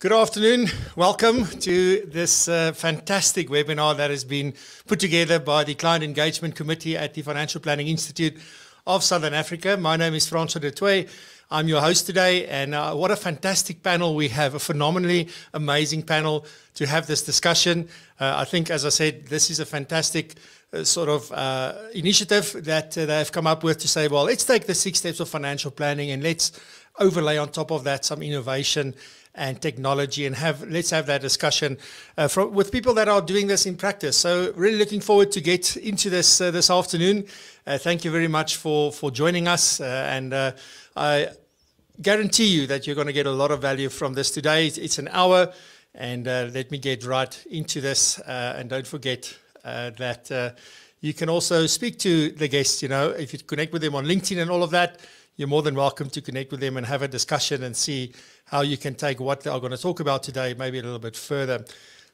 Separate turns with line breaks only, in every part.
Good afternoon. Welcome to this uh, fantastic webinar that has been put together by the Client Engagement Committee at the Financial Planning Institute of Southern Africa. My name is Francois du Toit. I'm your host today, and uh, what a fantastic panel we have, a phenomenally amazing panel to have this discussion. Uh, I think, as I said, this is a fantastic uh, sort of uh, initiative that uh, they have come up with to say, well, let's take the six steps of financial planning and let's overlay on top of that some innovation and technology and have let's have that discussion uh, from, with people that are doing this in practice. So really looking forward to get into this uh, this afternoon. Uh, thank you very much for for joining us, uh, and uh, I guarantee you that you're going to get a lot of value from this today. It's, it's an hour, and uh, let me get right into this. and don't forget that. you can also speak to the guests, you know, if you connect with them on LinkedIn and all of that, you're more than welcome to connect with them and have a discussion and see how you can take what are going to talk about today maybe a little bit further.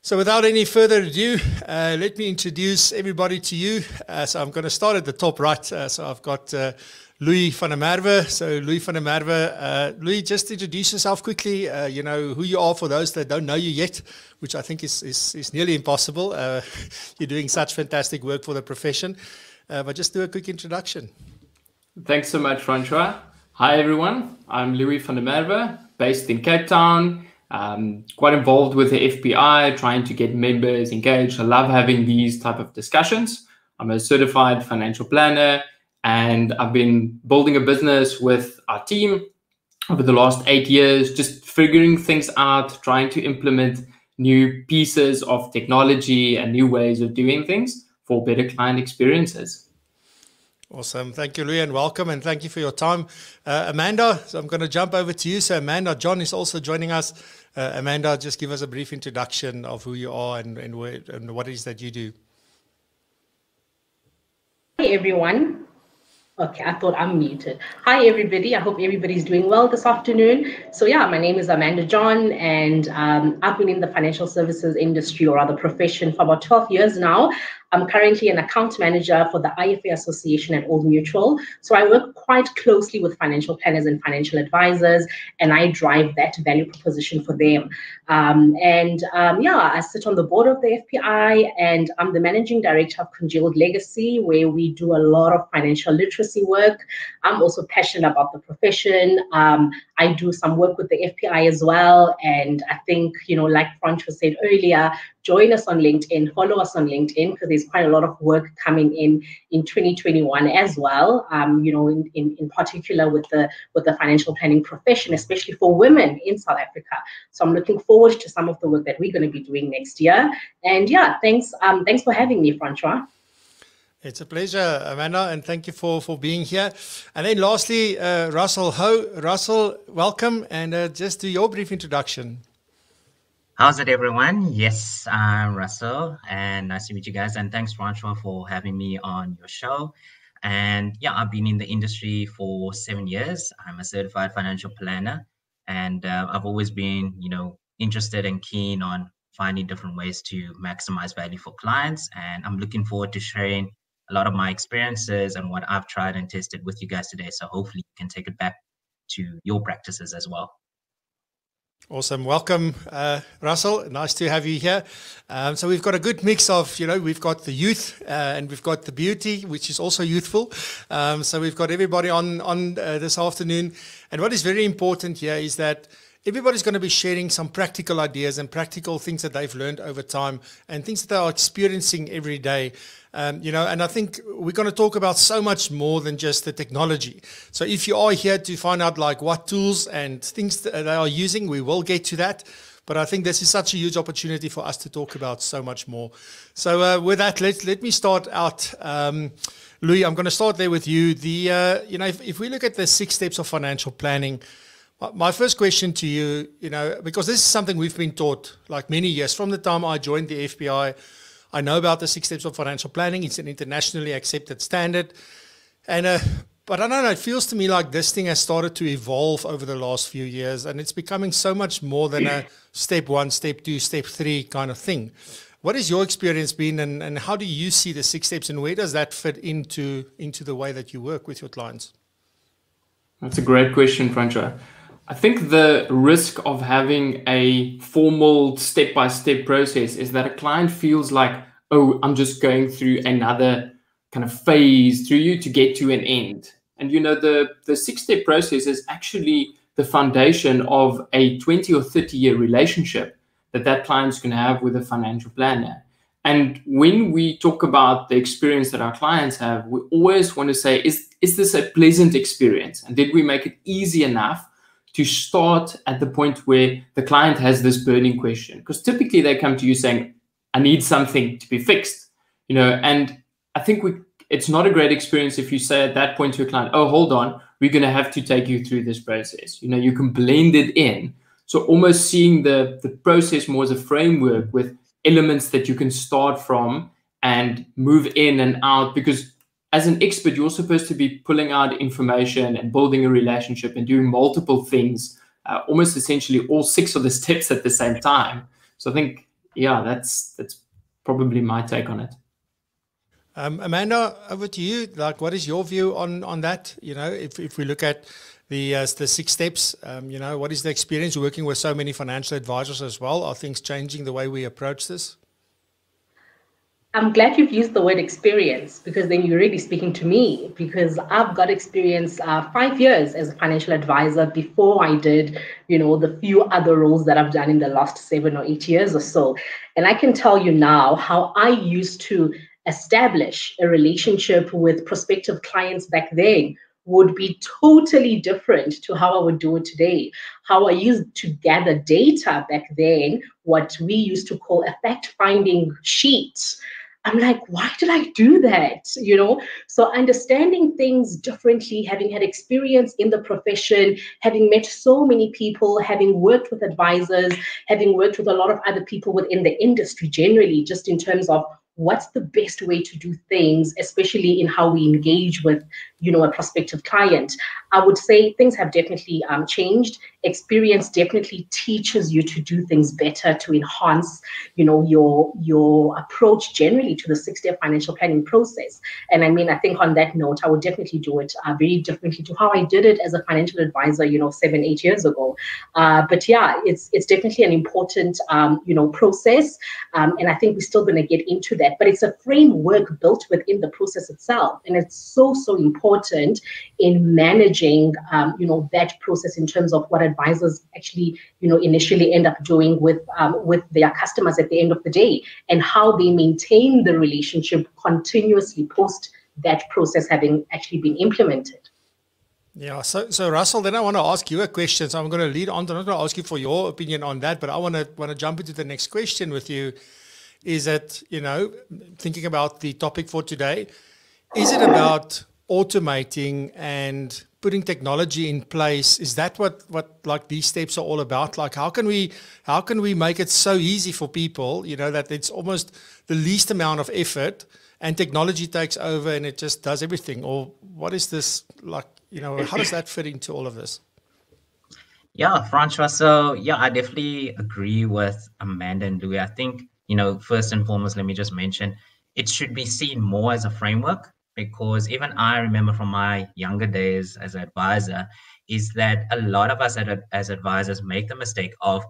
So without any further ado, uh, let me introduce everybody to you. Uh, so I'm going to start at the top right. Uh, so I've got uh, Louis van der Merwe. So Louis van der Merwe, uh, Louis, just introduce yourself quickly. Uh, you know who you are for those that don't know you yet, which I think is, is, is nearly impossible. you're doing such fantastic work for the profession. but just do a quick introduction.
Thanks so much, Francois. Hi, everyone. I'm Louis van der Merwe, based in Cape Town. Um, quite involved with the FPI, trying to get members engaged. I love having these type of discussions. I'm a certified financial planner, and I've been building a business with our team over the last eight years, just figuring things out, trying to implement new pieces of technology and new ways of doing things for better client experiences.
Awesome. Thank you, Louis, and welcome, and thank you for your time. Uh, Amanda, so I'm going to jump over to you. So, Amanda, John is also joining us. Uh, Amanda, just give us a brief introduction of who you are and, and, where, and what it is that you do.
Hi, everyone. Okay, I thought I'm muted. Hi, everybody. I hope everybody's doing well this afternoon. So, yeah, my name is Amanda John, and um, I've been in the financial services industry or other profession for about 12 years now. I'm currently an account manager for the IFA Association at Old Mutual. So I work quite closely with financial planners and financial advisors, and I drive that value proposition for them. Um, and um, yeah, I sit on the board of the FPI, and I'm the managing director of Congealed Legacy, where we do a lot of financial literacy work. I'm also passionate about the profession. Um, I do some work with the FPI as well. And I think, you know, like Francois said earlier, join us on LinkedIn, follow us on LinkedIn, because there's quite a lot of work coming in in 2021 as well. Um, you know, in, in, in particular with the with the financial planning profession, especially for women in South Africa. So I'm looking forward to some of the work that we're going to be doing next year. And yeah, thanks, um, thanks for having me, Francois.
It's a pleasure, Amanda, and thank you for, for being here. And then lastly, uh, Russel Ho. Russel, welcome, and uh, just do your brief introduction.
How's it, everyone? Yes, I'm Russel, and nice to meet you guys. And thanks, Francois, for having me on your show. And yeah, I've been in the industry for seven years. I'm a certified financial planner, and uh, I've always been, you know, interested and keen on finding different ways to maximize value for clients. And I'm looking forward to sharing a lot of my experiences and what I've tried and tested with you guys today. So hopefully you can take it back to your practices as well.
Awesome. Welcome, uh, Russel. Nice to have you here. Um, so we've got a good mix of, you know, we've got the youth uh, and we've got the beauty, which is also youthful. Um, so we've got everybody on, on uh, this afternoon. And what is very important here is that everybody's going to be sharing some practical ideas and practical things that they've learned over time and things that they are experiencing every day. Um, you know, and I think we're going to talk about so much more than just the technology. So if you are here to find out like what tools and things that they are using, we will get to that. But I think this is such a huge opportunity for us to talk about so much more. So uh, with that, let let me start out. Um, Louis, I'm going to start there with you. The uh, you know, if, if we look at the six steps of financial planning, my first question to you, you know, because this is something we've been taught like many years from the time I joined the FPI. I know about the six steps of financial planning. It's an internationally accepted standard. And uh, but I don't know, it feels to me like this thing has started to evolve over the last few years and it's becoming so much more than a step one, step two, step three kind of thing. What has your experience been and, and how do you see the six steps and where does that fit into into the way that you work with your clients?
That's a great question, Francois. I think the risk of having a formal step by step process is that a client feels like, oh, I'm just going through another kind of phase through you to get to an end. And you know, the, the six step process is actually the foundation of a 20 or 30 year relationship that that client's going to have with a financial planner. And when we talk about the experience that our clients have, we always want to say, is, is this a pleasant experience? And did we make it easy enough to start at the point where the client has this burning question? Because typically they come to you saying, I need something to be fixed, you know, and I think we it's not a great experience if you say at that point to a client, oh, hold on, we're going to have to take you through this process. You know, you can blend it in. So almost seeing the, the process more as a framework with elements that you can start from and move in and out because as an expert, you're supposed to be pulling out information and building a relationship and doing multiple things, uh, almost essentially all six of the steps at the same time. So I think, yeah, that's that's probably my take on it.
Um, Amanda, over to you. Like, what is your view on on that? You know, if if we look at the uh, the six steps, um, you know, what is the experience working with so many financial advisors as well? Are things changing the way we approach this?
I'm glad you've used the word experience because then you're really speaking to me because I've got experience uh, five years as a financial advisor before I did, you know, the few other roles that I've done in the last seven or eight years or so. And I can tell you now how I used to establish a relationship with prospective clients back then would be totally different to how I would do it today. How I used to gather data back then, what we used to call a fact finding sheet. I'm like, why did I do that? You know, so understanding things differently, having had experience in the profession, having met so many people, having worked with advisors, having worked with a lot of other people within the industry generally, just in terms of what's the best way to do things especially in how we engage with you know a prospective client? I would say things have definitely um, changed. Experience definitely teaches you to do things better to enhance you know your your approach generally to the six step financial planning process. And i mean i think on that note i would definitely do it uh, very differently to how i did it as a financial advisor you know seven eight years ago. Uh, but yeah it's it's definitely an important um, you know process um, and i think we're still going to get into that that, but it's a framework built within the process itself. And it's so, so important in managing, um, you know, that process in terms of what advisors actually, you know, initially end up doing with, um, with their customers at the end of the day and how they maintain the relationship continuously post that process having actually been implemented.
Yeah, so so Russel, then I want to ask you a question. So I'm going to lead on. I'm not going to ask you for your opinion on that, but I want to want to jump into the next question with you is that, you know, thinking about the topic for today, is it about automating and putting technology in place? Is that what what like these steps are all about? Like how can we how can we make it so easy for people you know that it's almost the least amount of effort and technology takes over and it just does everything? Or what is this like you know how does that fit into all of this?
Yeah francois so yeah i definitely agree with amanda and louis. I think you know, first and foremost, let me just mention it should be seen more as a framework because even I remember from my younger days as an advisor is that a lot of us as advisors make the mistake of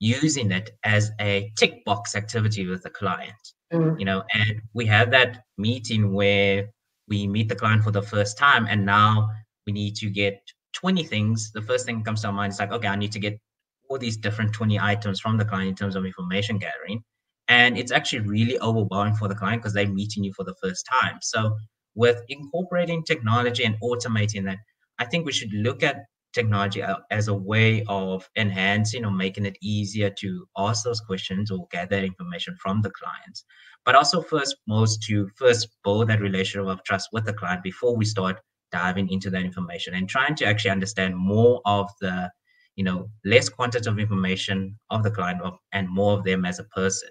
using it as a tick box activity with the client. Mm. You know, and we have that meeting where we meet the client for the first time and now we need to get 20 things. The first thing that comes to our mind is like, okay, I need to get all these different 20 items from the client in terms of information gathering and it's actually really overwhelming for the client because they're meeting you for the first time. So with incorporating technology and automating that i think we should look at technology uh, as a way of enhancing or making it easier to ask those questions or gather information from the clients. But also first most to first build that relationship of trust with the client before we start diving into that information and trying to actually understand more of the you know less quantitative information of the client and more of them as a person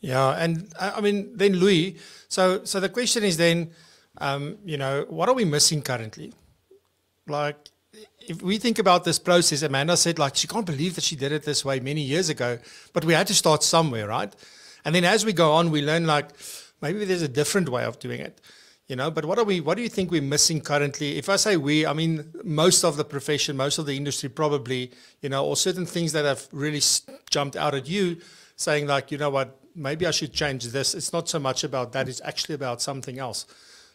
yeah, and I mean then Louis. So so the question is then, um, you know, what are we missing currently? Like, if we think about this process, Amanda said like she can't believe that she did it this way many years ago, but we had to start somewhere, right? And then as we go on, we learn like maybe there's a different way of doing it. you know but what are we what do you think we're missing currently if i say we i mean most of the profession most of the industry probably you know or certain things that have really jumped out at you saying like you know what maybe i should change this it's not so much about that it's actually about something else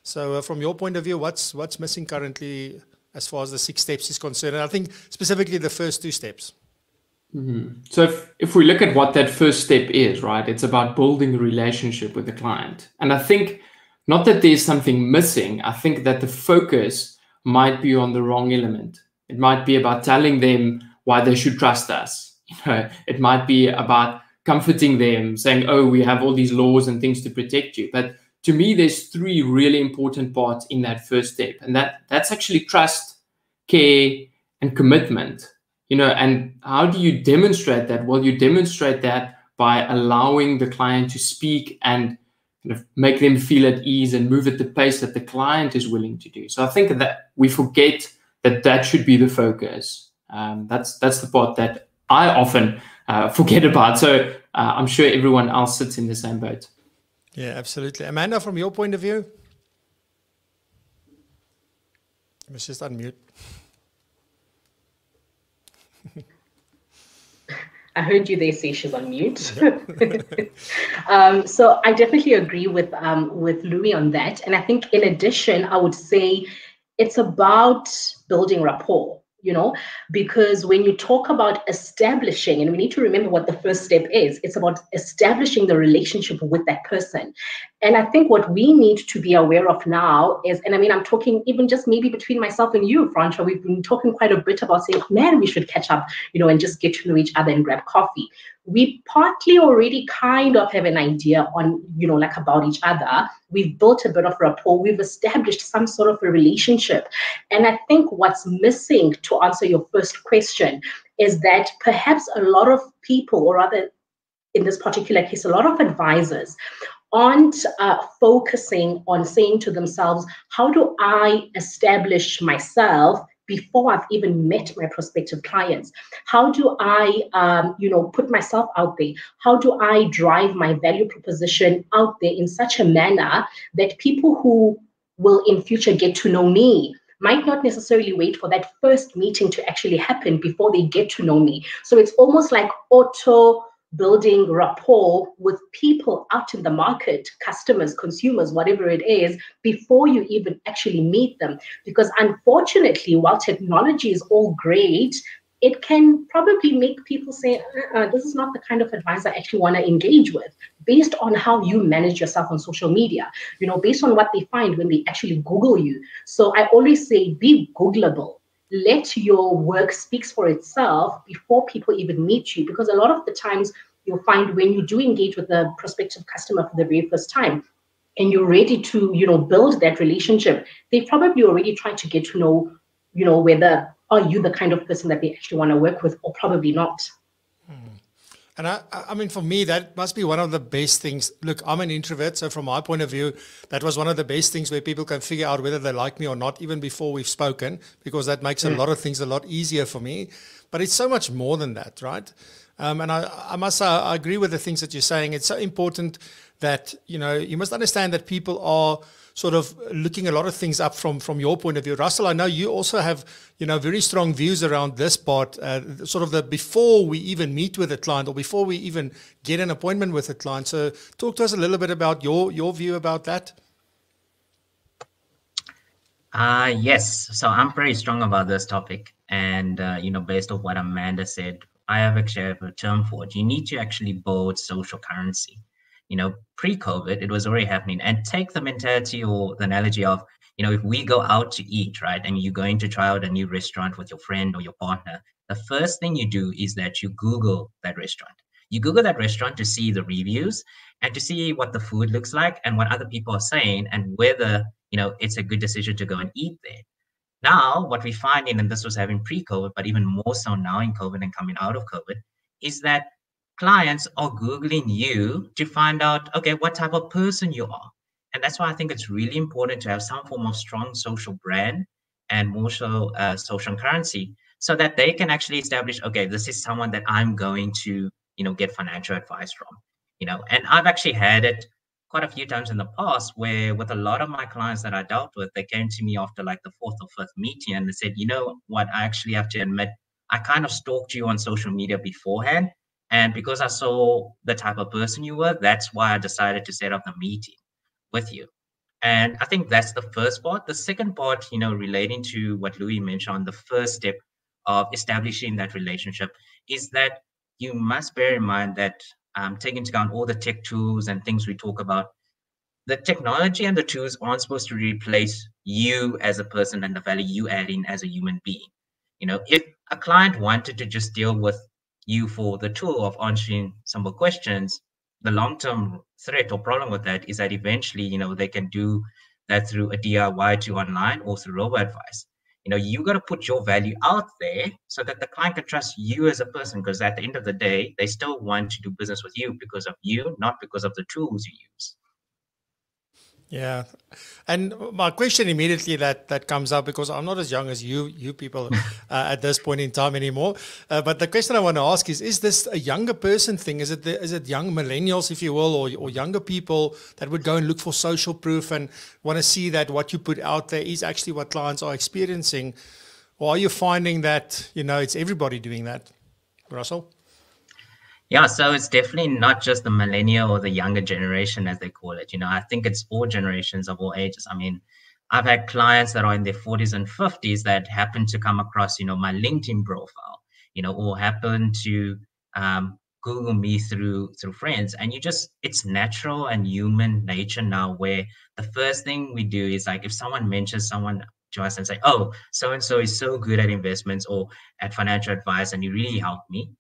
so uh, from your point of view what's what's missing currently as far as the six steps is concerned and i think specifically the first two steps
mm-hmm. so if, if we look at what that first step is right it's about building a relationship with the client and i think not that there's something missing. I think that the focus might be on the wrong element. It might be about telling them why they should trust us. You know, it might be about comforting them, saying, "Oh, we have all these laws and things to protect you." But to me, there's three really important parts in that first step, and that that's actually trust, care, and commitment. You know, and how do you demonstrate that? Well, you demonstrate that by allowing the client to speak and kind of make them feel at ease and move at the pace that the client is willing to do. So I think that we forget that that should be the focus. Um, that's that's the part that I often uh, forget about. So uh, I'm sure everyone else sits in the same boat.
Yeah, absolutely. Amanda, from your point of view, let's just unmute.
I heard you there say she's on mute. um, so I definitely agree with um, with Louis on that. And I think in addition, I would say it's about building rapport you know because when you talk about establishing and we need to remember what the first step is it's about establishing the relationship with that person. And i think what we need to be aware of now is and i mean i'm talking even just maybe between myself and you francois we've been talking quite a bit about saying man we should catch up you know and just get to know each other and grab coffee we partly already kind of have an idea on, you know, like about each other. We've built a bit of rapport. We've established some sort of a relationship. And I think what's missing to answer your first question is that perhaps a lot of people, or rather in this particular case, a lot of advisors aren't uh, focusing on saying to themselves, how do I establish myself before I've even met my prospective clients? How do I, um, you know, put myself out there? How do I drive my value proposition out there in such a manner that people who will in future get to know me might not necessarily wait for that first meeting to actually happen before they get to know me. So it's almost like auto building rapport with people out in the market, customers, consumers, whatever it is, before you even actually meet them. Because unfortunately, while technology is all great, it can probably make people say, uh-uh, this is not the kind of advice I actually want to engage with, based on how you manage yourself on social media, you know, based on what they find when they actually Google you. So I always say, be Googleable let your work speaks for itself before people even meet you. Because a lot of the times you'll find when you do engage with a prospective customer for the very first time and you're ready to you know build that relationship they probably already tried to get to know you know whether are you the kind of person that they actually want to work with or probably not hmm.
And I, I mean, for me, that must be one of the best things. Look, I'm an introvert, so from my point of view, that was one of the best things where people can figure out whether they like me or not, even before we've spoken, because that makes mm. a lot of things a lot easier for me. But it's so much more than that, right? Um, and I, I must say, I agree with the things that you're saying. It's so important that you know you must understand that people are sort of looking a lot of things up from from your point of view. Russel, I know you also have you know very strong views around this part, uh, sort of the before we even meet with a client or before we even get an appointment with a client. So talk to us a little bit about your your view about that.
Uh, yes, so I'm pretty strong about this topic, and uh, you know, based on what Amanda said, I have actually a term for it. You need to actually build social currency you know, pre-COVID, it was already happening. And take the mentality or the analogy of, you know, if we go out to eat, right, and you're going to try out a new restaurant with your friend or your partner, the first thing you do is that you Google that restaurant. You Google that restaurant to see the reviews and to see what the food looks like and what other people are saying and whether, you know, it's a good decision to go and eat there. Now, what we find in, and this was having pre-COVID, but even more so now in COVID and coming out of COVID, is that clients are Googling you to find out, okay, what type of person you are. And that's why I think it's really important to have some form of strong social brand and more so uh, social currency so that they can actually establish, okay, this is someone that I'm going to, you know, get financial advice from, you know, and I've actually had it quite a few times in the past where with a lot of my clients that I dealt with, they came to me after like the fourth or fifth meeting and they said, you know what, I actually have to admit, I kind of stalked you on social media beforehand. And because I saw the type of person you were, that's why I decided to set up the meeting with you. And I think that's the first part. The second part, you know, relating to what Louis mentioned on the first step of establishing that relationship is that you must bear in mind that um, take into account all the tech tools and things we talk about. The technology and the tools aren't supposed to replace you as a person and the value you add in as a human being. You know, if a client wanted to just deal with you for the tool of answering simple questions, the long-term threat or problem with that is that eventually, you know, they can do that through a DIY to online or through robo advice. You know you got to put your value out there so that the client can trust you as a person because at the end of the day they still want to do business with you because of you not because of the tools you use
yeah, and my question immediately that that comes up because I'm not as young as you you people uh, at this point in time anymore. Uh, but the question I want to ask is: Is this a younger person thing? Is it the, is it young millennials, if you will, or or younger people that would go and look for social proof and want to see that what you put out there is actually what clients are experiencing, or are you finding that you know it's everybody doing that, Russel?
Yeah, so it's definitely not just the millennial or the younger generation, as they call it. You know, I think it's all generations of all ages. I mean, I've had clients that are in their 40s and 50s that happen to come across, you know, my LinkedIn profile, you know, or happen to um, Google me through through friends. And you just, it's natural and human nature now where the first thing we do is like if someone mentions someone to us and say, oh, so and so is so good at investments or at financial advice and you really helped me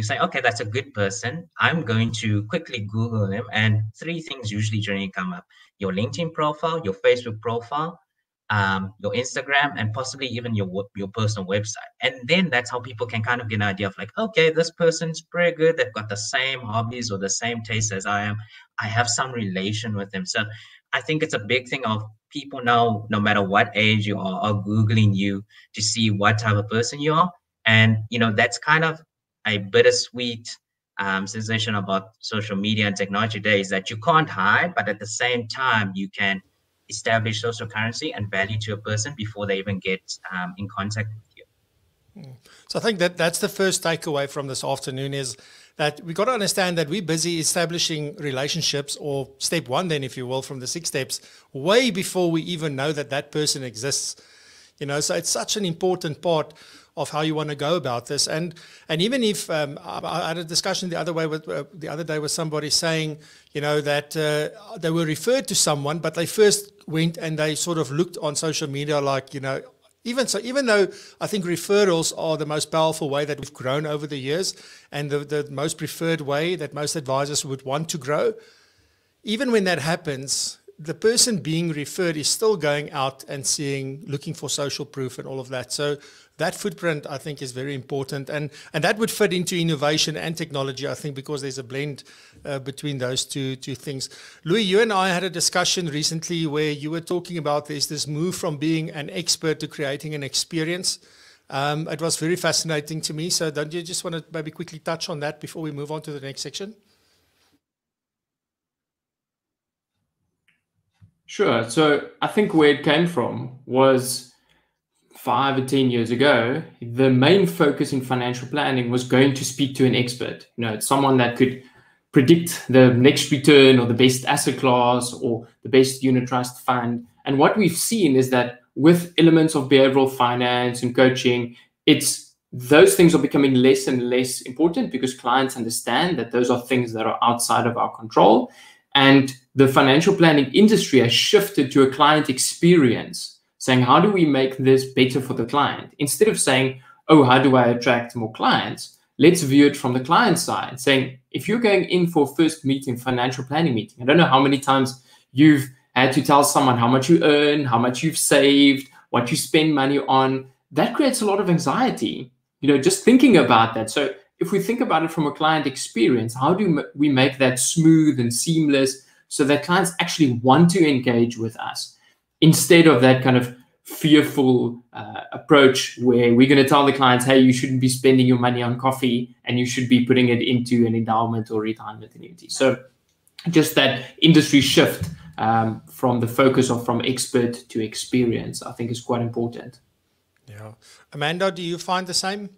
you say, okay, that's a good person. I'm going to quickly Google them. And three things usually generally come up your LinkedIn profile, your Facebook profile, um, your Instagram, and possibly even your your personal website. And then that's how people can kind of get an idea of like, okay, this person's pretty good. They've got the same hobbies or the same tastes as I am. I have some relation with them. So I think it's a big thing of people now, no matter what age you are, are Googling you to see what type of person you are. And you know, that's kind of a bittersweet um, sensation about social media and technology today is that you can't hide, but at the same time, you can establish social currency and value to a person before they even get um, in contact with you.
So I think that that's the first takeaway from this afternoon is that we got to understand that we're busy establishing relationships or step one then if you will from the six steps way before we even know that that person exists you know so it's such an important part of how you want to go about this. And and even if um, I, I, had a discussion the other way with uh, the other day with somebody saying, you know, that uh, they were referred to someone, but they first went and they sort of looked on social media like, you know, even so, even though I think referrals are the most powerful way that we've grown over the years and the, the most preferred way that most advisors would want to grow, even when that happens, the person being referred is still going out and seeing, looking for social proof and all of that. So that footprint, I think, is very important. And, and that would fit into innovation and technology, I think, because there's a blend uh, between those two, two things. Louis, you and I had a discussion recently where you were talking about this, this move from being an expert to creating an experience. Um, it was very fascinating to me. So don't you just want to maybe quickly touch on that before we move on to the next section?
Sure. So I think where it came from was five or 10 years ago, the main focus in financial planning was going to speak to an expert. You know, someone that could predict the next return or the best asset class or the best unit trust fund. And what we've seen is that with elements of behavioral finance and coaching, it's those things are becoming less and less important because clients understand that those are things that are outside of our control. And the financial planning industry has shifted to a client experience, saying, how do we make this better for the client? Instead of saying, oh, how do I attract more clients? Let's view it from the client side, saying, if you're going in for a first meeting, financial planning meeting, I don't know how many times you've had to tell someone how much you earn, how much you've saved, what you spend money on. That creates a lot of anxiety, you know, just thinking about that. So if we think about it from a client experience, how do we make that smooth and seamless so that clients actually want to engage with us instead of that kind of fearful uh, approach where we're going to tell the clients, hey, you shouldn't be spending your money on coffee and you should be putting it into an endowment or retirement annuity. So just that industry shift um, from the focus of from expert to experience, I think is quite important.
Yeah. Amanda, do you find the same?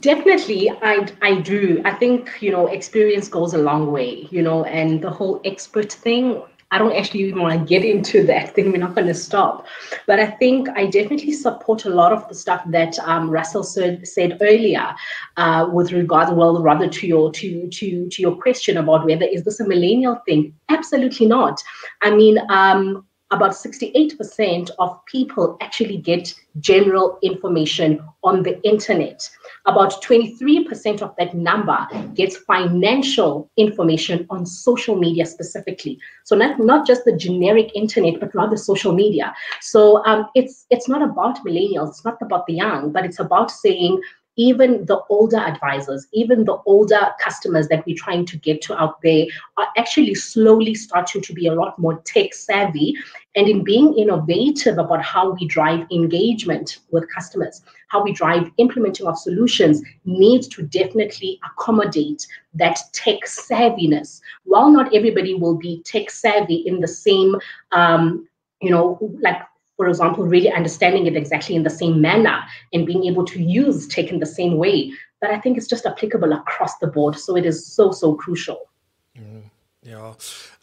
Definitely, I I do. I think you know experience goes a long way. You know, and the whole expert thing. I don't actually even want to get into that thing. We're not going to stop. But I think I definitely support a lot of the stuff that um, Russel said, said earlier uh, with regard, well, rather to your to to to your question about whether is this a millennial thing? Absolutely not. I mean, um, about 68% of people actually get general information on the internet. About 23% of that number gets financial information on social media specifically. So not, not just the generic internet, but rather social media. So um, it's it's not about millennials, it's not about the young, but it's about saying even the older advisors, even the older customers that we're trying to get to out there are actually slowly starting to be a lot more tech savvy and in being innovative about how we drive engagement with customers, how we drive implementing of solutions needs to definitely accommodate that tech savviness. While not everybody will be tech savvy in the same um, you know, like for example, really understanding it exactly in the same manner and being able to use tech in the same way. But I think it's just applicable across the board. So it is so, so crucial.
Mm, yeah.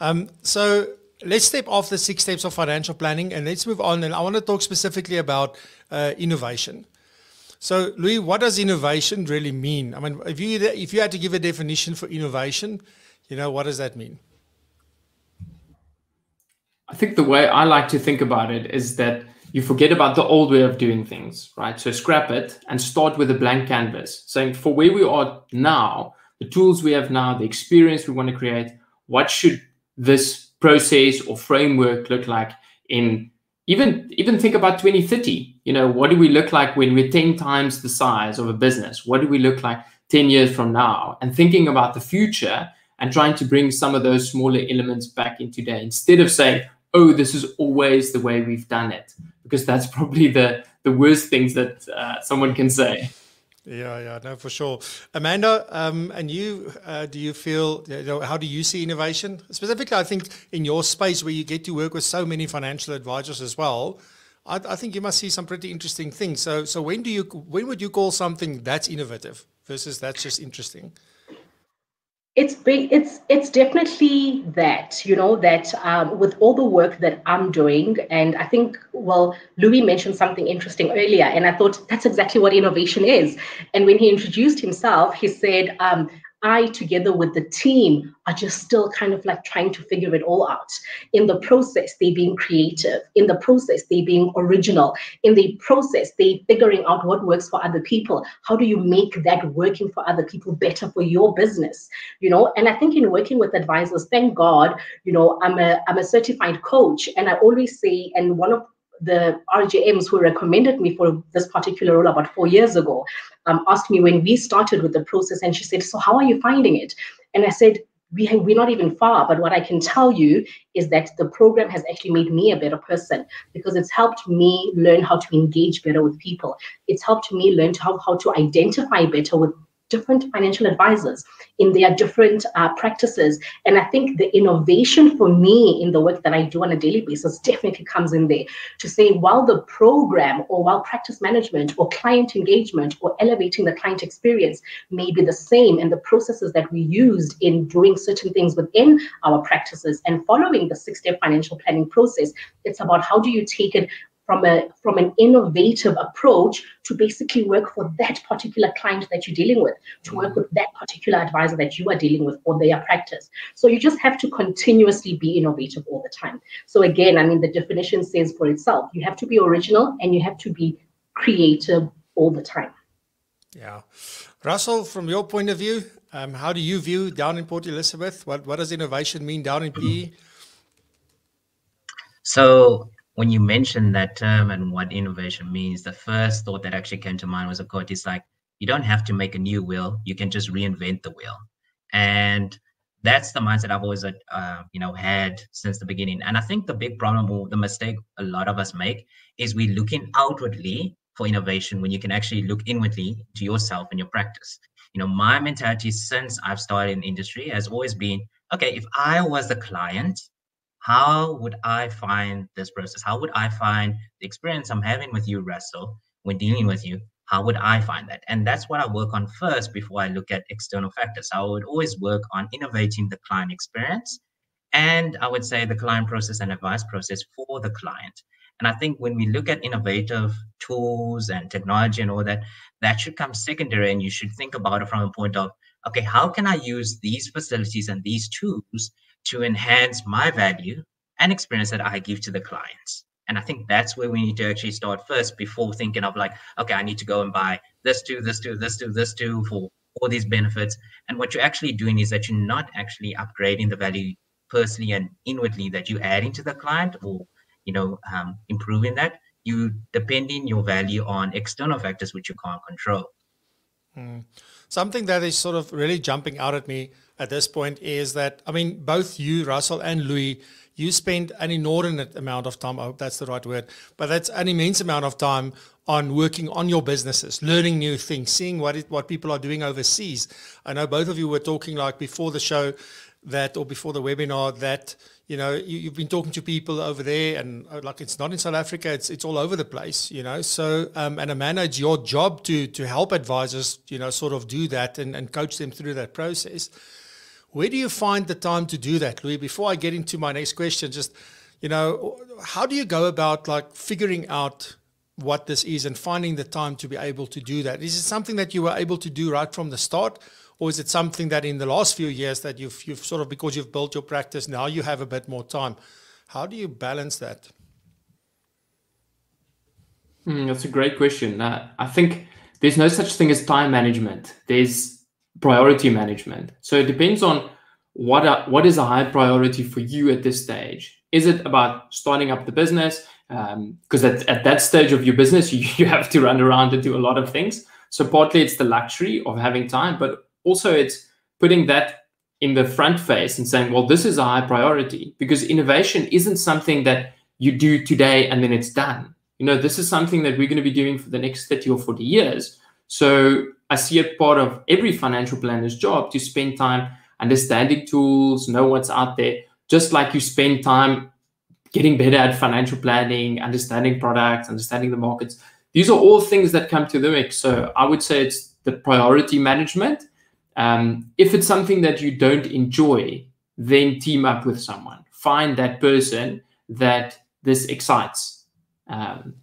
Um, so let's step off the six steps of financial planning and let's move on. And I want to talk specifically about uh, innovation. So, Louis, what does innovation really mean? I mean, if you if you had to give a definition for innovation, you know, what does that mean?
I think the way I like to think about it is that you forget about the old way of doing things, right? So scrap it and start with a blank canvas, saying for where we are now, the tools we have now, the experience we want to create, what should this process or framework look like in even even think about 2030 you know what do we look like when we're 10 times the size of a business what do we look like 10 years from now and thinking about the future and trying to bring some of those smaller elements back in today instead of saying oh, this is always the way we've done it, because that's probably the the worst things that uh, someone can say.
Yeah, yeah, no, for sure. Amanda, um, and you, uh, do you feel, you know, how do you see innovation? Specifically, I think in your space where you get to work with so many financial advisors as well, I, I think you must see some pretty interesting things. So, so when do you, when would you call something that's innovative versus that's just interesting?
It's it's it's definitely that you know that um, with all the work that i'm doing and i think well louis mentioned something interesting earlier and i thought that's exactly what innovation is. And when he introduced himself he said um, I, together with the team, are just still kind of like trying to figure it all out. In the process, they being creative. In the process, they being original. In the process, they figuring out what works for other people. How do you make that working for other people better for your business? You know, and I think in working with advisors, thank God, you know, I'm a I'm a certified coach, and I always say, and one of the RGMs who recommended me for this particular role about four years ago um, asked me when we started with the process, and she said, "So how are you finding it?" And I said, we have, we're not even far, but what I can tell you is that the program has actually made me a better person because it's helped me learn how to engage better with people. It's helped me learn how, how to identify better with different financial advisors in their different uh, practices. And I think the innovation for me in the work that I do on a daily basis definitely comes in there to say, while the program or while practice management or client engagement or elevating the client experience may be the same and the processes that we used in doing certain things within our practices and following the six step financial planning process, it's about how do you take it from a from an innovative approach to basically work for that particular client that you're dealing with to work with that particular advisor that you are dealing with or their practice. So you just have to continuously be innovative all the time. So again i mean the definition says for itself you have to be original and you have to be creative all the time.
Yeah. Russel from your point of view um, how do you view down in port elizabeth? What, what does innovation mean down in pe
so when you mentioned that term and what innovation means, the first thought that actually came to mind was, of course, it's like you don't have to make a new wheel; you can just reinvent the wheel, and that's the mindset I've always, uh, you know, had since the beginning. And I think the big problem or the mistake a lot of us make is we looking outwardly for innovation when you can actually look inwardly to yourself and your practice. you know, my mentality since I've started in industry has always been, okay, if I was the client, how would I find this process? How would I find the experience I'm having with you, Russel, when dealing with you? How would I find that? And that's what I work on first before I look at external factors. I would always work on innovating the client experience and I would say the client process and advice process for the client. And I think when we look at innovative tools and technology and all that, that should come secondary. And you should think about it from a point of, okay, how can I use these facilities and these tools to enhance my value and experience that I give to the clients. And I think that's where we need to actually start first before thinking of like, okay, I need to go and buy this too, this too, this too, this too for all these benefits. And what you're actually doing is that you're not actually upgrading the value personally and inwardly that you're adding to the client or, you know, um, improving that. You depending your value on external factors which you can't control.
Mm. Something that is sort of really jumping out at me at this point is that, I mean, both you, Russel, and Louis, you spend an inordinate amount of time, I hope that's the right word, but that's an immense amount of time on working on your businesses, learning new things, seeing what it, what people are doing overseas. I know both of you were talking like before the show that or before the webinar that you know you, have been talking to people over there and uh, like it's not in South Africa it's it's all over the place you know so um, and Amanda it's your job to to help advisors you know sort of do that and, and coach them through that process where do you find the time to do that Louis? Before I get into my next question just you know how do you go about like figuring out what this is and finding the time to be able to do that? Is it something that you were able to do right from the start or is it something that in the last few years that you've you've sort of because you've built your practice now you have a bit more time? How do you balance that?
Mm, that's a great question. Uh, i think there's no such thing as time management. There's priority management so it depends on what are, what is a high priority for you at this stage is it about starting up the business because um, at, at that stage of your business you, you have to run around and do a lot of things so partly it's the luxury of having time but also it's putting that in the front face and saying, well, this is a high priority because innovation isn't something that you do today and then it's done. You know, this is something that we're going to be doing for the next 30 or 40 years. So I see it part of every financial planner's job to spend time understanding tools, know what's out there, just like you spend time getting better at financial planning, understanding products, understanding the markets. These are all things that come to the mix. So I would say it's the priority management um, if it's something that you don't enjoy, then team up with someone. Find that person that this excites. Um,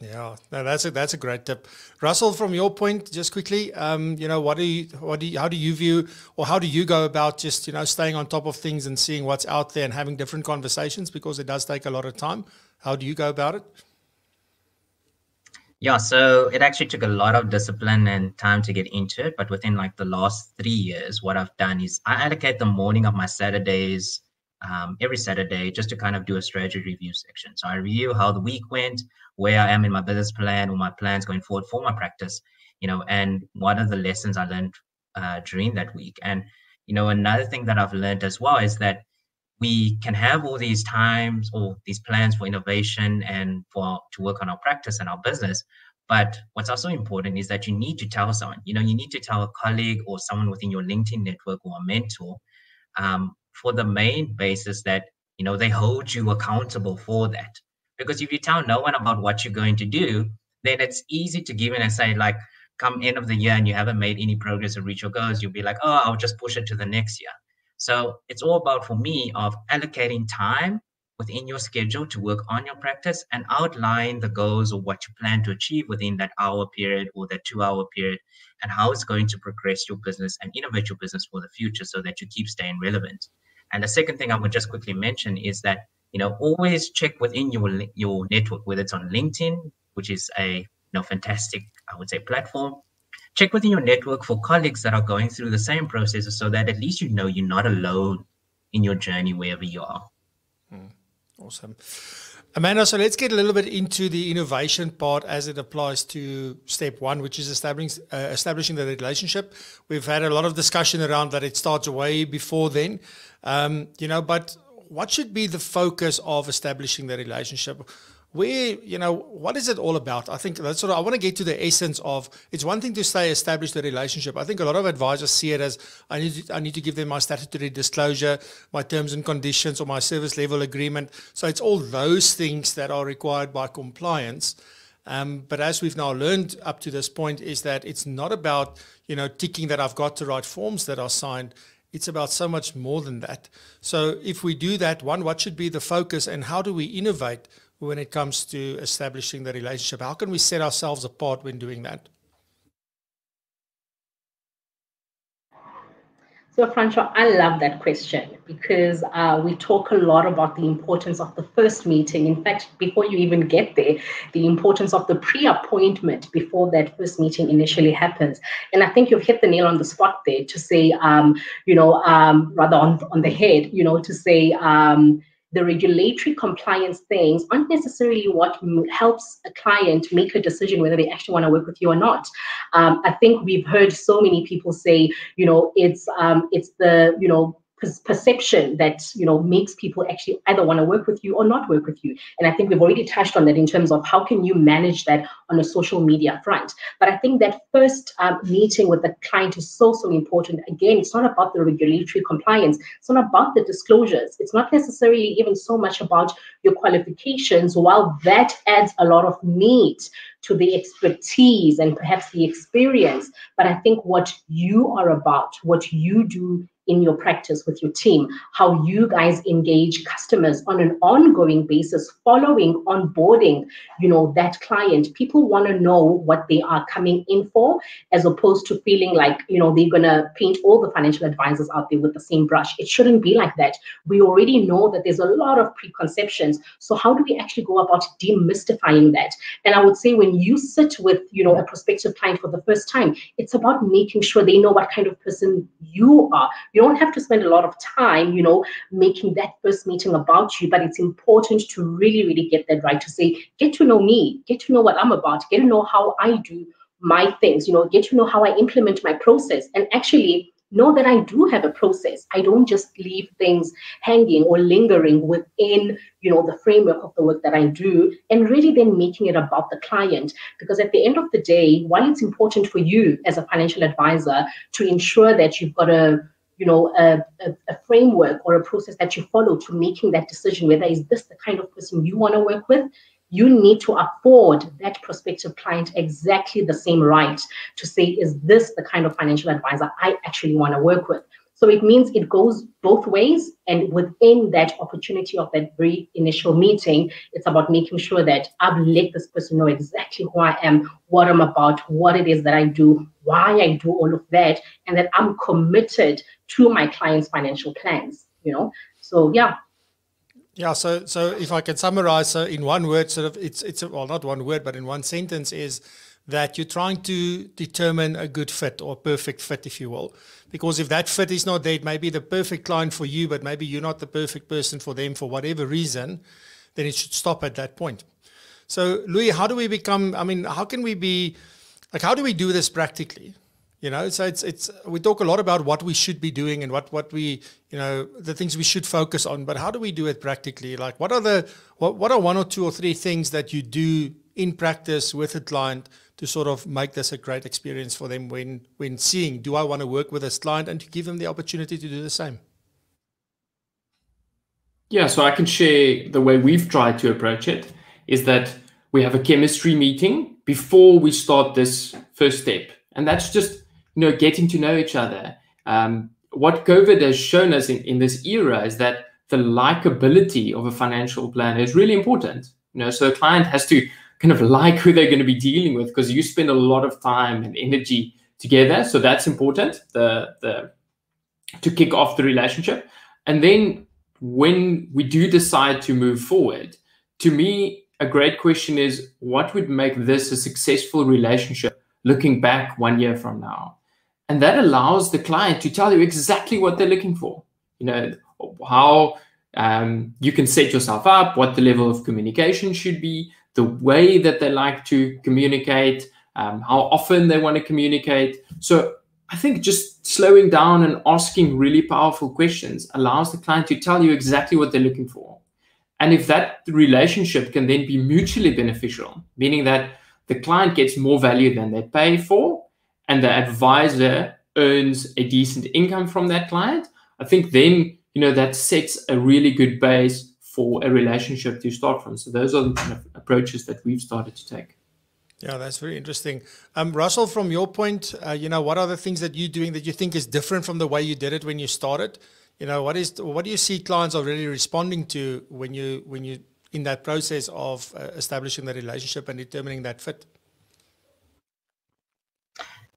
yeah, no, that's a that's a great tip, Russel. From your point, just quickly, um, you know, what do you, what do you, how do you view, or how do you go about just you know staying on top of things and seeing what's out there and having different conversations because it does take a lot of time. How do you go about it?
Yeah, so it actually took a lot of discipline and time to get into it. But within like the last three years, what I've done is I allocate the morning of my Saturdays um, every Saturday just to kind of do a strategy review section. So I review how the week went, where I am in my business plan, or my plans going forward for my practice, you know, and what are the lessons I learned uh, during that week. And, you know, another thing that I've learned as well is that we can have all these times or these plans for innovation and for to work on our practice and our business. But what's also important is that you need to tell someone. You know you need to tell a colleague or someone within your linkedin network or a mentor um, for the main basis that you know they hold you accountable for that because if you tell no one about what you're going to do then it's easy to give in and say like come end of the year and you haven't made any progress or reach your goals you'll be like oh i'll just push it to the next year so it's all about for me of allocating time within your schedule to work on your practice and outline the goals of what you plan to achieve within that hour period or that two hour period and how it's going to progress your business and innovate your business for the future so that you keep staying relevant. And the second thing I would just quickly mention is that you know always check within your your network whether it's on LinkedIn, which is a you know fantastic I would say platform, check within your network for colleagues that are going through the same processes so that at least you know you're not alone in your journey wherever you are.
Mm, awesome. Amanda, so let's get a little bit into the innovation part as it applies to step one, which is establishing uh, establishing the relationship. We've had a lot of discussion around that it starts way before then, um, you know. But what should be the focus of establishing the relationship? where you know what is it all about? I think that's sort of i want to get to the essence of it's one thing to say establish the relationship. I think a lot of advisors see it as i need to, i need to give them my statutory disclosure my terms and conditions or my service level agreement. So it's all those things that are required by compliance. Um, but as we've now learned up to this point is that it's not about you know ticking that i've got the right forms that are signed it's about so much more than that so if we do that one what should be the focus and how do we innovate when it comes to establishing the relationship? How can we set ourselves apart when doing that?
So, Francois, I love that question because uh, we talk a lot about the importance of the first meeting. In fact, before you even get there, the importance of the pre appointment before that first meeting initially happens. And I think you've hit the nail on the spot there to say, um, you know, um, rather on, on the head, you know, to say, um, the regulatory compliance things aren't necessarily what helps a client make a decision whether they actually want to work with you or not. Um, I think we've heard so many people say, you know, it's um, it's the you know perception that you know makes people actually either want to work with you or not work with you. And i think we've already touched on that in terms of how can you manage that on a social media front. But i think that first um, meeting with the client is so so important. Again it's not about the regulatory compliance. It's not about the disclosures. It's not necessarily even so much about your qualifications. While that adds a lot of meat to the expertise and perhaps the experience but i think what you are about what you do in your practice with your team, how you guys engage customers on an ongoing basis, following onboarding, you know, that client. People want to know what they are coming in for, as opposed to feeling like, you know, they're gonna paint all the financial advisors out there with the same brush. It shouldn't be like that. We already know that there's a lot of preconceptions. So how do we actually go about demystifying that? And I would say when you sit with, you know, a prospective client for the first time, it's about making sure they know what kind of person you are you don't have to spend a lot of time, you know, making that first meeting about you, but it's important to really, really get that right to say, get to know me, get to know what I'm about, get to know how I do my things, you know, get to know how I implement my process. And actually, know that I do have a process. I don't just leave things hanging or lingering within, you know, the framework of the work that I do and really then making it about the client. Because at the end of the day, while it's important for you as a financial advisor to ensure that you've got a you know, a, a, a, framework or a process that you follow to making that decision, whether is this the kind of person you want to work with, you need to afford that prospective client exactly the same right to say, is this the kind of financial advisor I actually want to work with? So it means it goes both ways. And within that opportunity of that very initial meeting, it's about making sure that I've let this person know exactly who I am, what I'm about, what it is that I do, why I do all of that, and that I'm committed to my clients' financial plans. You know, so yeah.
Yeah, so so if I can summarize, so in one word, sort of, it's it's well not one word, but in one sentence is that you're trying to determine a good fit or perfect fit, if you will. Because if that fit is not there, it may be the perfect client for you, but maybe you're not the perfect person for them for whatever reason, then it should stop at that point. So, Louis, how do we become? I mean, how can we be like? How do we do this practically? You know, so it's it's we talk a lot about what we should be doing and what what we you know the things we should focus on, but how do we do it practically? Like, what are the what what are one or two or three things that you do in practice with a client to sort of make this a great experience for them when when seeing do I want to work with this client and to give them the opportunity to do the same.
Yeah, so I can share the way we've tried to approach it is that we have a chemistry meeting before we start this first step. And that's just, you know, getting to know each other. Um, what COVID has shown us in, in this era is that the likability of a financial plan is really important. You know, so a client has to kind of like who they're going to be dealing with because you spend a lot of time and energy together. So that's important. The the to kick off the relationship, and then when we do decide to move forward, to me, a great question is what would make this a successful relationship looking back one year from now, and that allows the client to tell you exactly what they're looking for. You know how um, you can set yourself up, what the level of communication should be, the way that they like to communicate, um, how often they want to communicate. So I think just slowing down and asking really powerful questions allows the client to tell you exactly what they're looking for. And if that relationship can then be mutually beneficial, meaning that the client gets more value than they pay for, and the advisor earns a decent income from that client, I think then you know that sets a really good base for a relationship to start from. So those are the kind of approaches that we've started to take.
Yeah, that's very interesting. Um, Russel, from your point, uh, you know, what are the things that you're doing that you think is different from the way you did it when you started? You know, what is what do you see clients are really responding to when you when you in that process of uh, establishing the relationship and determining that fit?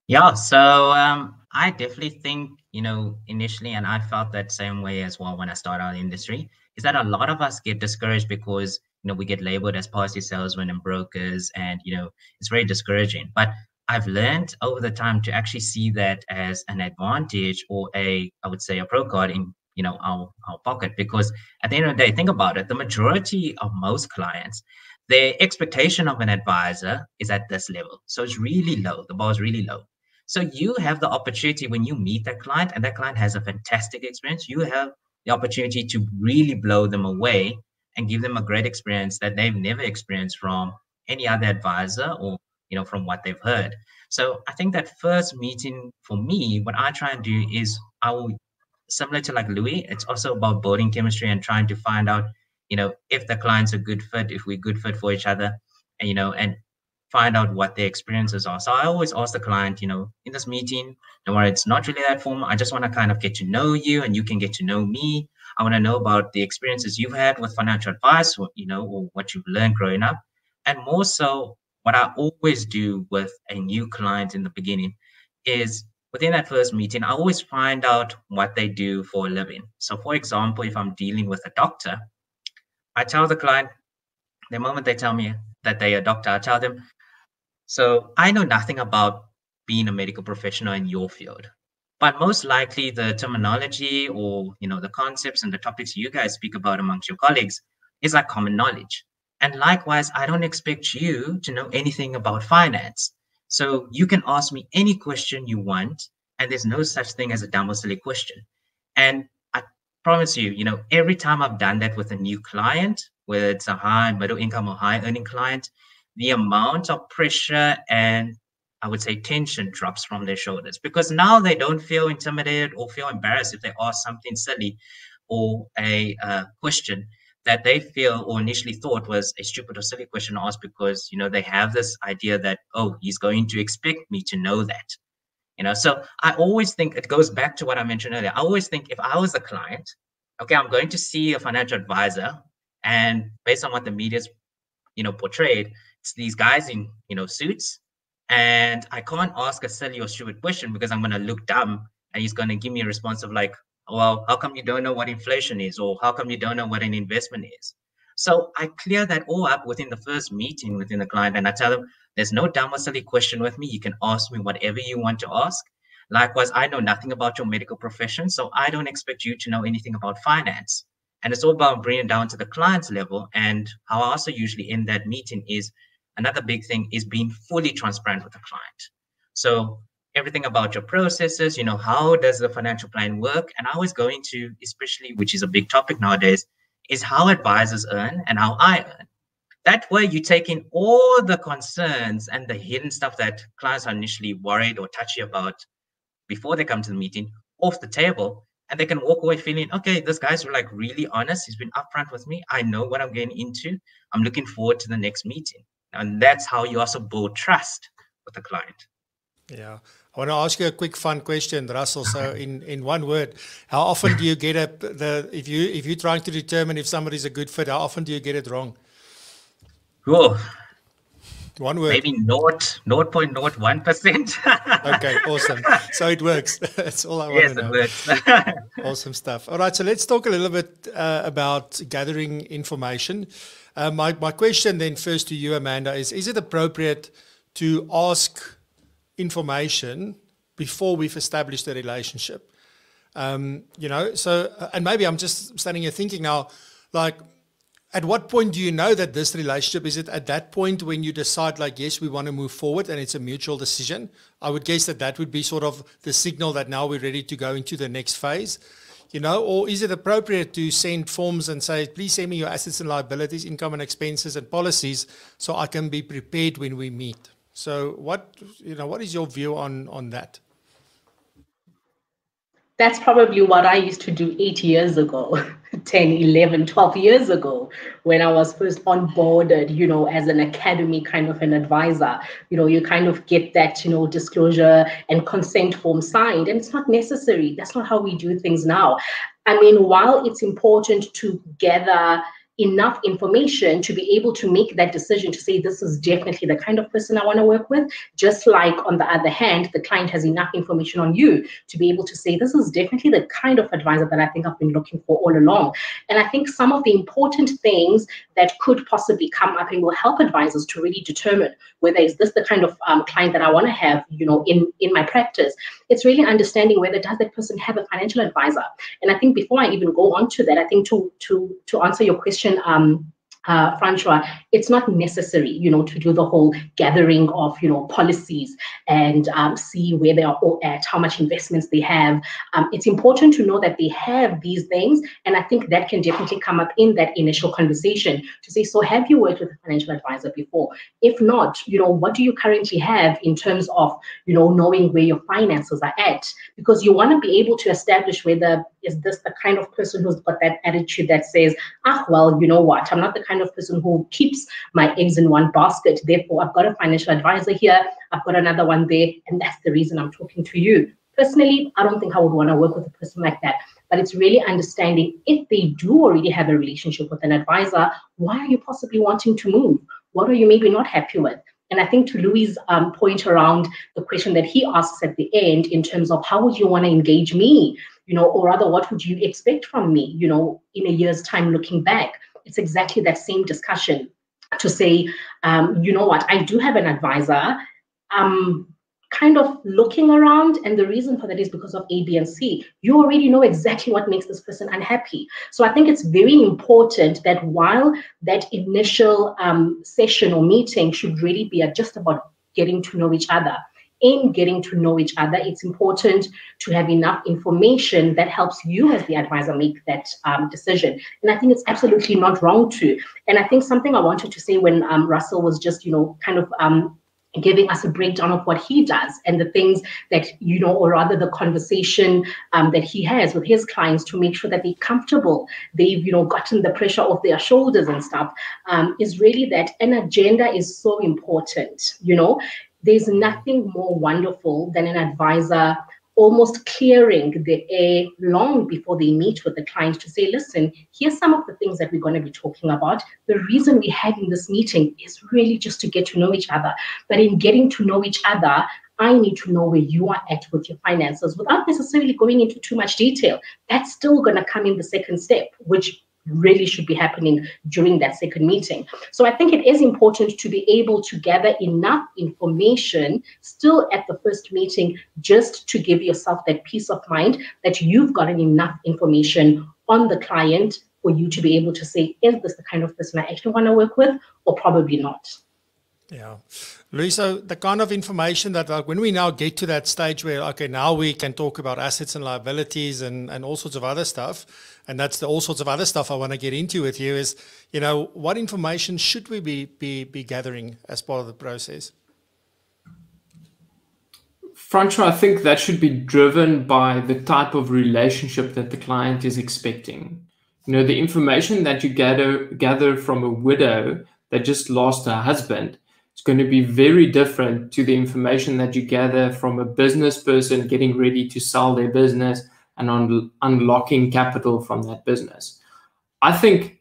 Yeah, so um, I definitely think you know initially, and I felt that same way as well when I started out in the industry, is that a lot of us get discouraged because you know we get labeled as policy salesmen and brokers and you know it's very discouraging. But i've learned over the time to actually see that as an advantage or a i would say a pro card in you know our, our pocket because at the end of the day think about it. The majority of most clients their expectation of an advisor is at this level. So it's really low. The bar is really low. So you have the opportunity when you meet that client and that client has a fantastic experience. You have the opportunity to really blow them away and give them a great experience that they've never experienced from any other advisor or you know from what they've heard. So i think that first meeting for me what i try and do is i will similar to like louis it's also about building chemistry and trying to find out you know if the client's are good fit if we're good fit for each other and you know and find out what their experiences are so i always ask the client you know in this meeting don't worry it's not really that formal i just want to kind of get to know you and you can get to know me I want to know about the experiences you've had with financial advice, or, you know, or what you've learned growing up. And more so, what I always do with a new client in the beginning is within that first meeting, I always find out what they do for a living. So, for example, if I'm dealing with a doctor, I tell the client, the moment they tell me that they're a doctor, I tell them, so I know nothing about being a medical professional in your field but most likely the terminology or you know the concepts and the topics you guys speak about amongst your colleagues is like common knowledge. And likewise i don't expect you to know anything about finance. So you can ask me any question you want and there's no such thing as a dumb or silly question. And i promise you you know every time i've done that with a new client whether it's a high middle income or high earning client the amount of pressure and I would say tension drops from their shoulders. Because now they don't feel intimidated or feel embarrassed if they ask something silly or a uh, question that they feel or initially thought was a stupid or silly question to ask because you know they have this idea that oh he's going to expect me to know that you know. So i always think it goes back to what i mentioned earlier i always think if i was a client okay i'm going to see a financial advisor and based on what the media's you know portrayed it's these guys in you know suits and I can't ask a silly or stupid question because I'm going to look dumb and he's going to give me a response of like, well, how come you don't know what inflation is? Or how come you don't know what an investment is? So I clear that all up within the first meeting within the client and I tell them, there's no dumb or silly question with me. You can ask me whatever you want to ask. Likewise, I know nothing about your medical profession, so I don't expect you to know anything about finance. And it's all about bringing it down to the client's level. And how I also usually end that meeting is Another big thing is being fully transparent with the client. So everything about your processes, you know, how does the financial plan work? And I was going to, especially, which is a big topic nowadays, is how advisors earn and how I earn. That way you take in all the concerns and the hidden stuff that clients are initially worried or touchy about before they come to the meeting off the table and they can walk away feeling okay this guy's like really honest he's been upfront with me i know what i'm getting into i'm looking forward to the next meeting and that's how you also build trust with the client.
Yeah. I want to ask you a quick fun question, Russel. So in, in one word, how often do you get a the if you if you're trying to determine if somebody's a good fit, how often do you get it wrong?
Cool.
One word.
Maybe not not point not one percent.
okay, awesome. So it works. That's all I want
yes,
to know.
It works.
awesome stuff. All right, so let's talk a little bit uh, about gathering information. Uh, my, my question then first to you, Amanda, is is it appropriate to ask information before we've established a relationship? Um, you know, so, uh, and maybe I'm just standing here thinking now, like, at what point do you know that this relationship is it at that point when you decide like yes we want to move forward and it's a mutual decision? I would guess that that would be sort of the signal that now we're ready to go into the next phase you know? Or is it appropriate to send forms and say please send me your assets and liabilities income and expenses and policies so i can be prepared when we meet? So what you know what is your view on on that
that's probably what I used to do eight years ago, 10, 11, 12 years ago, when I was first onboarded, you know, as an academy kind of an advisor. You know, you kind of get that, you know, disclosure and consent form signed, and it's not necessary. That's not how we do things now. I mean, while it's important to gather enough information to be able to make that decision to say this is definitely the kind of person I want to work with. Just like on the other hand, the client has enough information on you to be able to say this is definitely the kind of advisor that I think I've been looking for all along. And I think some of the important things that could possibly come up and will help advisors to really determine whether is this the kind of um, client that I want to have, you know, in in my practice. It's really understanding whether does that person have a financial advisor. And I think before I even go on to that, I think to to to answer your question question um, uh, Francois, it's not necessary, you know, to do the whole gathering of, you know, policies and um, see where they are all at, how much investments they have. Um, it's important to know that they have these things, and I think that can definitely come up in that initial conversation to say, so have you worked with a financial advisor before? If not, you know, what do you currently have in terms of, you know, knowing where your finances are at? Because you want to be able to establish whether is this the kind of person who's got that attitude that says, ah, well, you know what, I'm not the kind of person who keeps my eggs in one basket. Therefore, I've got a financial advisor here, I've got another one there, and that's the reason I'm talking to you. Personally, I don't think I would want to work with a person like that. But it's really understanding if they do already have a relationship with an advisor, why are you possibly wanting to move? What are you maybe not happy with? And I think to Louis' um, point around the question that he asks at the end, in terms of how would you want to engage me, you know, or rather, what would you expect from me, you know, in a year's time looking back? It's exactly that same discussion to say, um, you know what, I do have an advisor. Um, kind of looking around and the reason for that is because of a b and c you already know exactly what makes this person unhappy so i think it's very important that while that initial um, session or meeting should really be just about getting to know each other in getting to know each other, it's important to have enough information that helps you as the advisor make that um, decision. And I think it's absolutely not wrong to. And I think something I wanted to say when um, Russel was just, you know, kind of um, giving us a breakdown of what he does and the things that you know or rather the conversation um, that he has with his clients to make sure that they're comfortable they've you know gotten the pressure off their shoulders and stuff um, is really that an agenda is so important you know? There's nothing more wonderful than an advisor almost clearing the air long before they meet with the client to say, listen, here's some of the things that we're going to be talking about. The reason we're having this meeting is really just to get to know each other. But in getting to know each other, I need to know where you are at with your finances without necessarily going into too much detail. That's still going to come in the second step, which really should be happening during that second meeting. So I think it is important to be able to gather enough information still at the first meeting just to give yourself that peace of mind that you've gotten enough information on the client for you to be able to say, is this the kind of person I actually want to work with or probably not?
Yeah. Louis, so the kind of information that like when we now get to that stage where, okay, now we can talk about assets and liabilities and, and all sorts of other stuff, and that's the all sorts of other stuff I want to get into with you is, you know, what information should we be, be, be gathering as part of the process?
Francois, I think that should be driven by the type of relationship that the client is expecting. You know, the information that you gather gather from a widow that just lost her husband is going to be very different to the information that you gather from a business person getting ready to sell their business and on unlocking capital from that business. I think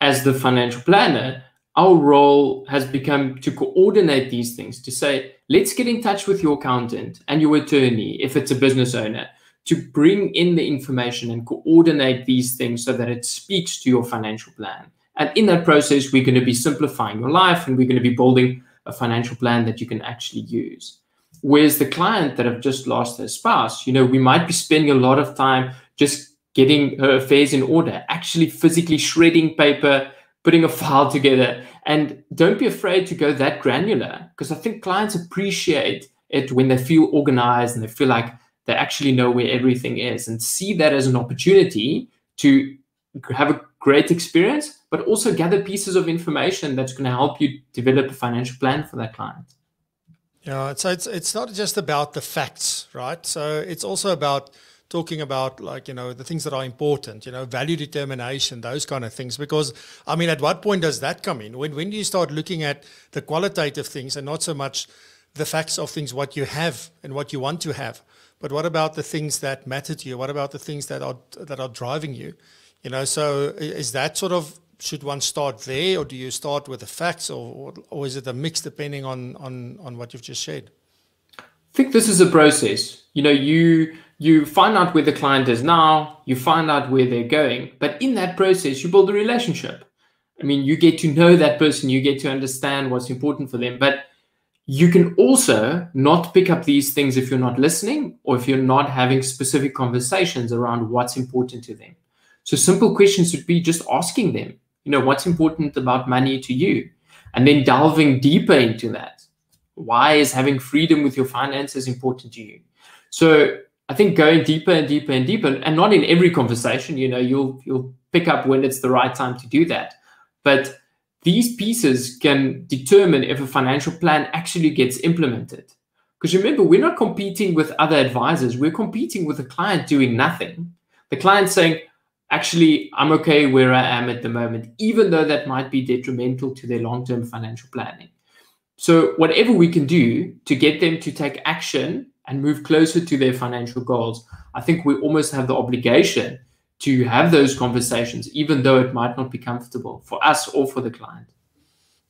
as the financial planner, our role has become to coordinate these things, to say, let's get in touch with your accountant and your attorney, if it's a business owner, to bring in the information and coordinate these things so that it speaks to your financial plan. And in that process, we're going to be simplifying your life and we're going to be building a financial plan that you can actually use. Whereas the client that have just lost their spouse, you know, we might be spending a lot of time just getting her affairs in order, actually physically shredding paper, putting a file together. And don't be afraid to go that granular because I think clients appreciate it when they feel organized and they feel like they actually know where everything is and see that as an opportunity to have a great experience, but also gather pieces of information that's going to help you develop a financial plan for that client.
Yeah, so it's it's not just about the facts, right? So it's also about talking about like you know the things that are important you know value determination those kind of things. Because i mean at what point does that come in? When when do you start looking at the qualitative things and not so much the facts of things what you have and what you want to have? But what about the things that matter to you? What about the things that are that are driving you? You know so is that sort of should one start there or do you start with the facts or or is it a mix depending on on on what you've just shared
i think this is a process you know you you find out where the client is now, you find out where they're going, but in that process, you build a relationship. I mean, you get to know that person, you get to understand what's important for them, but you can also not pick up these things if you're not listening or if you're not having specific conversations around what's important to them. So, simple questions would be just asking them, you know, what's important about money to you? And then delving deeper into that. Why is having freedom with your finances important to you? So, I think going deeper and deeper and deeper, and not in every conversation, you know, you'll you'll pick up when it's the right time to do that. But these pieces can determine if a financial plan actually gets implemented. Because remember, we're not competing with other advisors, we're competing with a client doing nothing. The client saying, actually, I'm okay where I am at the moment, even though that might be detrimental to their long term financial planning. So, whatever we can do to get them to take action and move closer to their financial goals, I think we almost have the obligation to have those conversations, even though it might not be comfortable for us or for the client.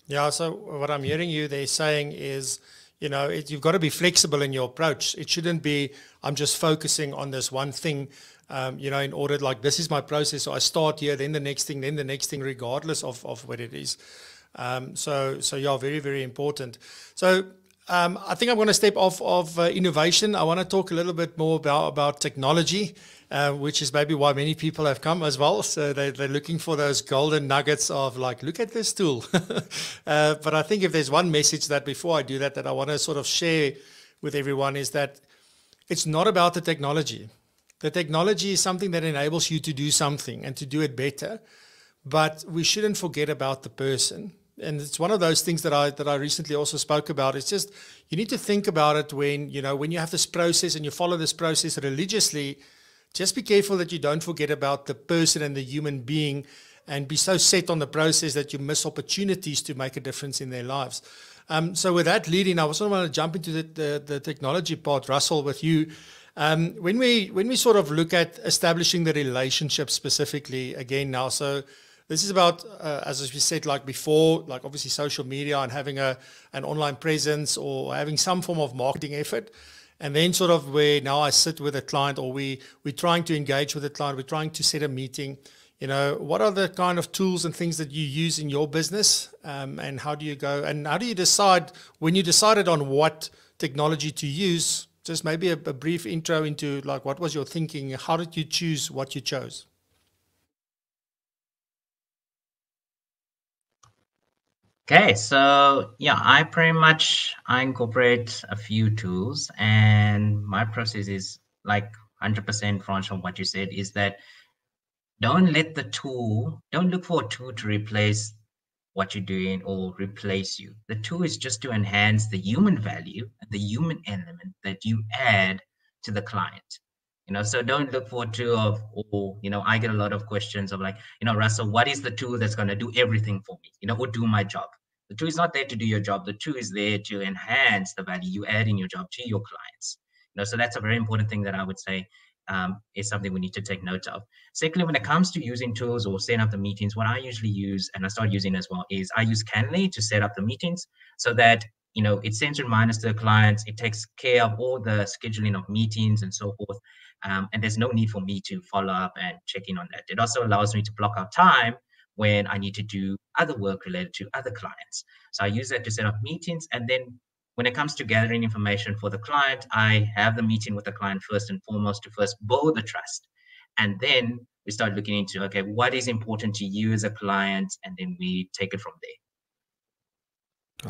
Yeah. So what I'm hearing you there saying is, you know, it, you've got to be flexible in your approach. It shouldn't be, I'm just focusing on this one thing, um, you know, in order like this is my process. So I start here, then the next thing, then the next thing, regardless of, of what it is. Um, so, so yeah, very, very important. So um, I think I'm going to step off of uh, innovation. I want to talk a little bit more about, about technology, uh, which is maybe why many people have come as well. So they, they're looking for those golden nuggets of like, look at this tool. uh, but I think if there's one message that before I do that, that I want to sort of share with everyone is that it's not about the technology. The technology is something that enables you to do something and to do it better. But we shouldn't forget about the person and it's one of those things that I that I recently also spoke about. It's just you need to think about it when you know when you have this process and you follow this process religiously. Just be careful that you don't forget about the person and the human being, and be so set on the process that you miss opportunities to make a difference in their lives. Um, so with that leading, I was also want to jump into the, the, the technology part, Russel, with you. Um, when we when we sort of look at establishing the relationship specifically again now, so this is about, uh, as we said, like before, like obviously social media and having a an online presence or having some form of marketing effort. And then sort of where now I sit with a client or we, we're trying to engage with a client, we're trying to set a meeting. You know, what are the kind of tools and things that you use in your business? Um, and how do you go? And how do you decide when you decided on what technology to use? Just maybe a, a brief intro into like what was your thinking? How did you choose what you chose?
Okay, so yeah, I pretty much I incorporate a few tools, and my process is like 100% from what you said is that don't let the tool, don't look for a tool to replace what you're doing or replace you. The tool is just to enhance the human value, and the human element that you add to the client. You know so don't look for tool of or you know i get a lot of questions of like you know russel what is the tool that's going to do everything for me you know or do my job? The tool is not there to do your job. The tool is there to enhance the value you add in your job to your clients. You know so that's a very important thing that i would say um, is something we need to take note of secondly when it comes to using tools or setting up the meetings what i usually use and i start using as well is i use Calendly to set up the meetings so that you know it sends reminders to the clients it takes care of all the scheduling of meetings and so forth um, and there's no need for me to follow up and check in on that. It also allows me to block out time when I need to do other work related to other clients. So I use that to set up meetings. And then when it comes to gathering information for the client, I have the meeting with the client first and foremost to first build the trust. And then we start looking into okay what is important to you as a client? And then we take it from there.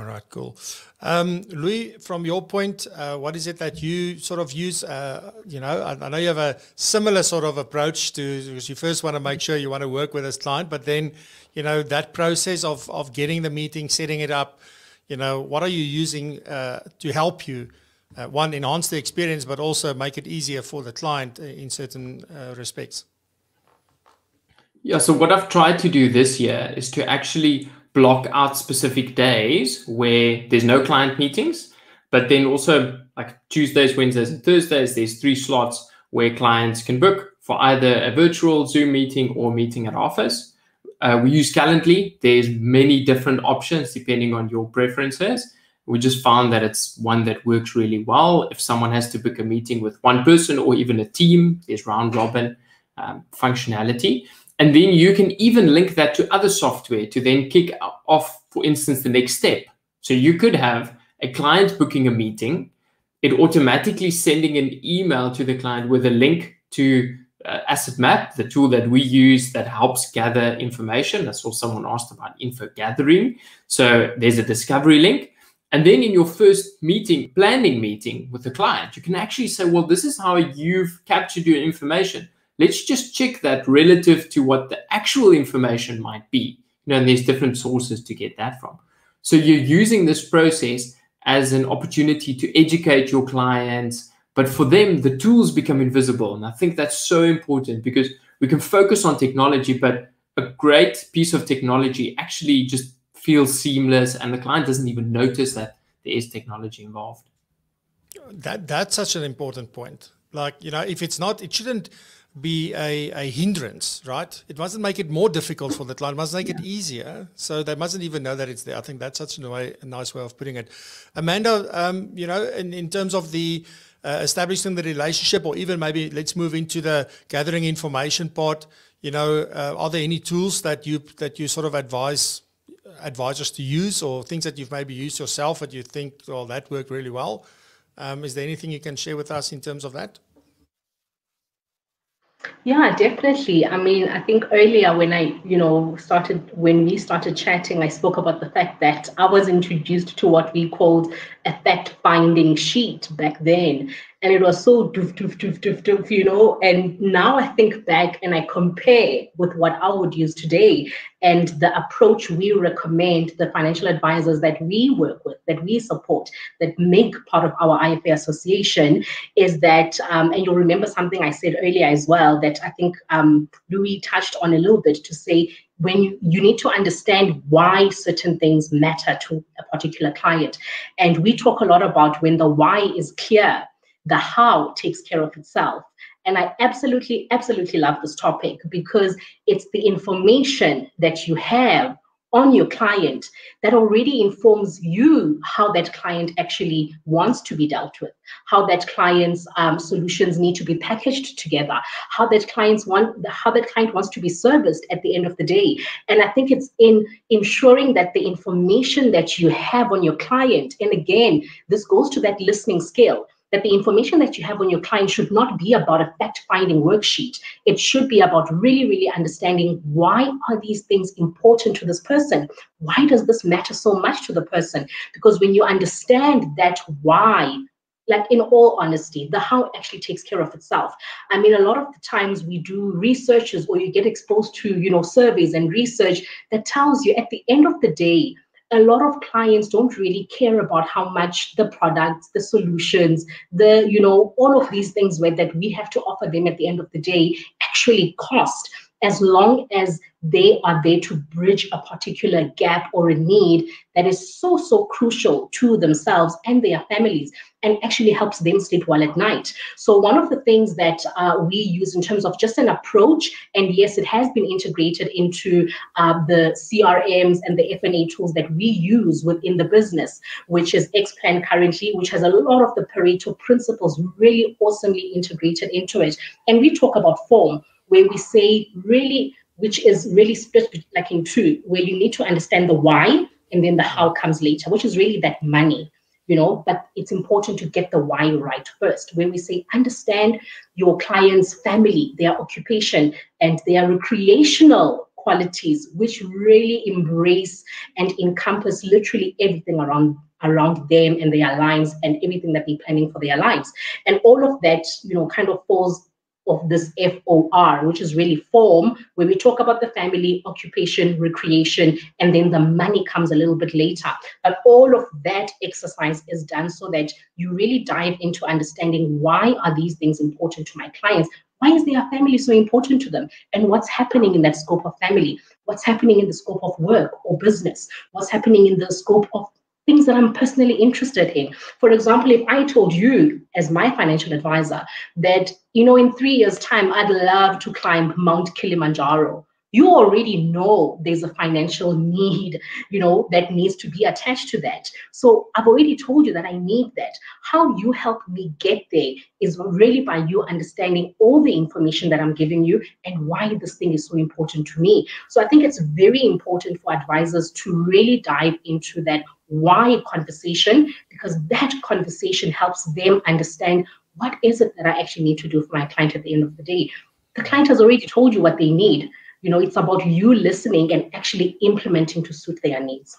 All right cool. Um, louis from your point uh, what is it that you sort of use uh, you know I, I, know you have a similar sort of approach to because you first want to make sure you want to work with this client but then you know that process of of getting the meeting setting it up you know what are you using uh, to help you uh, one enhance the experience but also make it easier for the client in certain uh, respects
yeah, so what I've tried to do this year is to actually block out specific days where there's no client meetings, but then also like Tuesdays, Wednesdays, and Thursdays, there's three slots where clients can book for either a virtual Zoom meeting or meeting at office. Uh, we use Calendly. There's many different options depending on your preferences. We just found that it's one that works really well. If someone has to book a meeting with one person or even a team, there's round robin um, functionality. And then you can even link that to other software to then kick off, for instance, the next step. So you could have a client booking a meeting, it automatically sending an email to the client with a link to uh, Asset Map, the tool that we use that helps gather information. That's all someone asked about info gathering. So there's a discovery link. And then in your first meeting, planning meeting with the client, you can actually say, well, this is how you've captured your information let's just check that relative to what the actual information might be. You know, and there's different sources to get that from. So you're using this process as an opportunity to educate your clients, but for them, the tools become invisible. And I think that's so important because we can focus on technology, but a great piece of technology actually just feels seamless and the client doesn't even notice that there is technology involved.
That that's such an important point. Like, you know, if it's not, it shouldn't be a, a hindrance, right? It mustn't make it more difficult for the client. It must make yeah. it easier. So they mustn't even know that it's there. I think that's such a, way, a nice way of putting it. Amanda, um, you know, in, in terms of the uh, establishing the relationship, or even maybe let's move into the gathering information part. You know, uh, are there any tools that you that you sort of advise advisors to use, or things that you've maybe used yourself that you think, well, that worked really well? Um, is there anything you can share with us in terms of that?
Yeah, definitely. I mean, I think earlier when I, you know, started, when we started chatting, I spoke about the fact that I was introduced to what we called a fact finding sheet back then and it was so doof, doof, doof, doof, doof, you know. And now I think back and I compare with what I would use today and the approach we recommend the financial advisors that we work with, that we support, that make part of our IFA association is that, um, and you'll remember something I said earlier as well, that I think um, Louis touched on a little bit to say when you, you need to understand why certain things matter to a particular client. And we talk a lot about when the why is clear, the how takes care of itself. And I absolutely, absolutely love this topic because it's the information that you have on your client that already informs you how that client actually wants to be dealt with, how that client's um, solutions need to be packaged together, how that clients want, how that client wants to be serviced at the end of the day. And I think it's in ensuring that the information that you have on your client, and again, this goes to that listening skill that the information that you have on your client should not be about a fact finding worksheet. It should be about really, really understanding why are these things important to this person? Why does this matter so much to the person? Because when you understand that why, like in all honesty, the how actually takes care of itself. I mean, a lot of the times we do researches or you get exposed to, you know, surveys and research that tells you at the end of the day, a lot of clients don't really care about how much the products the solutions the you know all of these things where that we have to offer them at the end of the day actually cost as long as they are there to bridge a particular gap or a need that is so, so crucial to themselves and their families and actually helps them sleep well at night. So, one of the things that uh, we use in terms of just an approach, and yes, it has been integrated into uh, the CRMs and the FNA tools that we use within the business, which is Xplan currently, which has a lot of the Pareto principles really awesomely integrated into it. And we talk about form where we say really, which is really split like in two, where you need to understand the why and then the how comes later, which is really that money. you know, but it's important to get the why right first, where we say, understand your client's family, their occupation, and their recreational qualities, which really embrace and encompass literally everything around around them and their lives and everything that they're planning for their lives. And all of that, you know, kind of falls of this FOR, which is really form, where we talk about the family, occupation, recreation, and then the money comes a little bit later. But all of that exercise is done so that you really dive into understanding why are these things important to my clients? Why is their family so important to them? And what's happening in that scope of family? What's happening in the scope of work or business? What's happening in the scope of things that I'm personally interested in. For example, if I told you as my financial advisor that, you know, in three years' time, I'd love to climb Mount Kilimanjaro, you already know there's a financial need, you know, that needs to be attached to that. So I've already told you that I need that. How you help me get there is really by you understanding all the information that I'm giving you and why this thing is so important to me. So I think it's very important for advisors to really dive into that why conversation because that conversation helps them understand what is it that I actually need to do for my client at the end of the day. The client has already told you what they need you know it's about you listening and actually implementing to suit their needs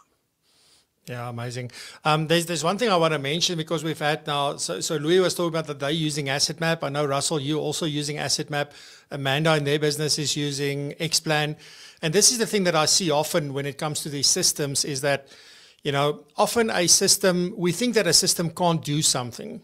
yeah, amazing. Um, there's there's one thing I want to mention because we've had now. So, so Louis was talking about that they're using Asset Map. I know Russel, you also using Asset Map. Amanda in their business is using Xplan, and this is the thing that I see often when it comes to these systems is that, you know, often a system we think that a system can't do something,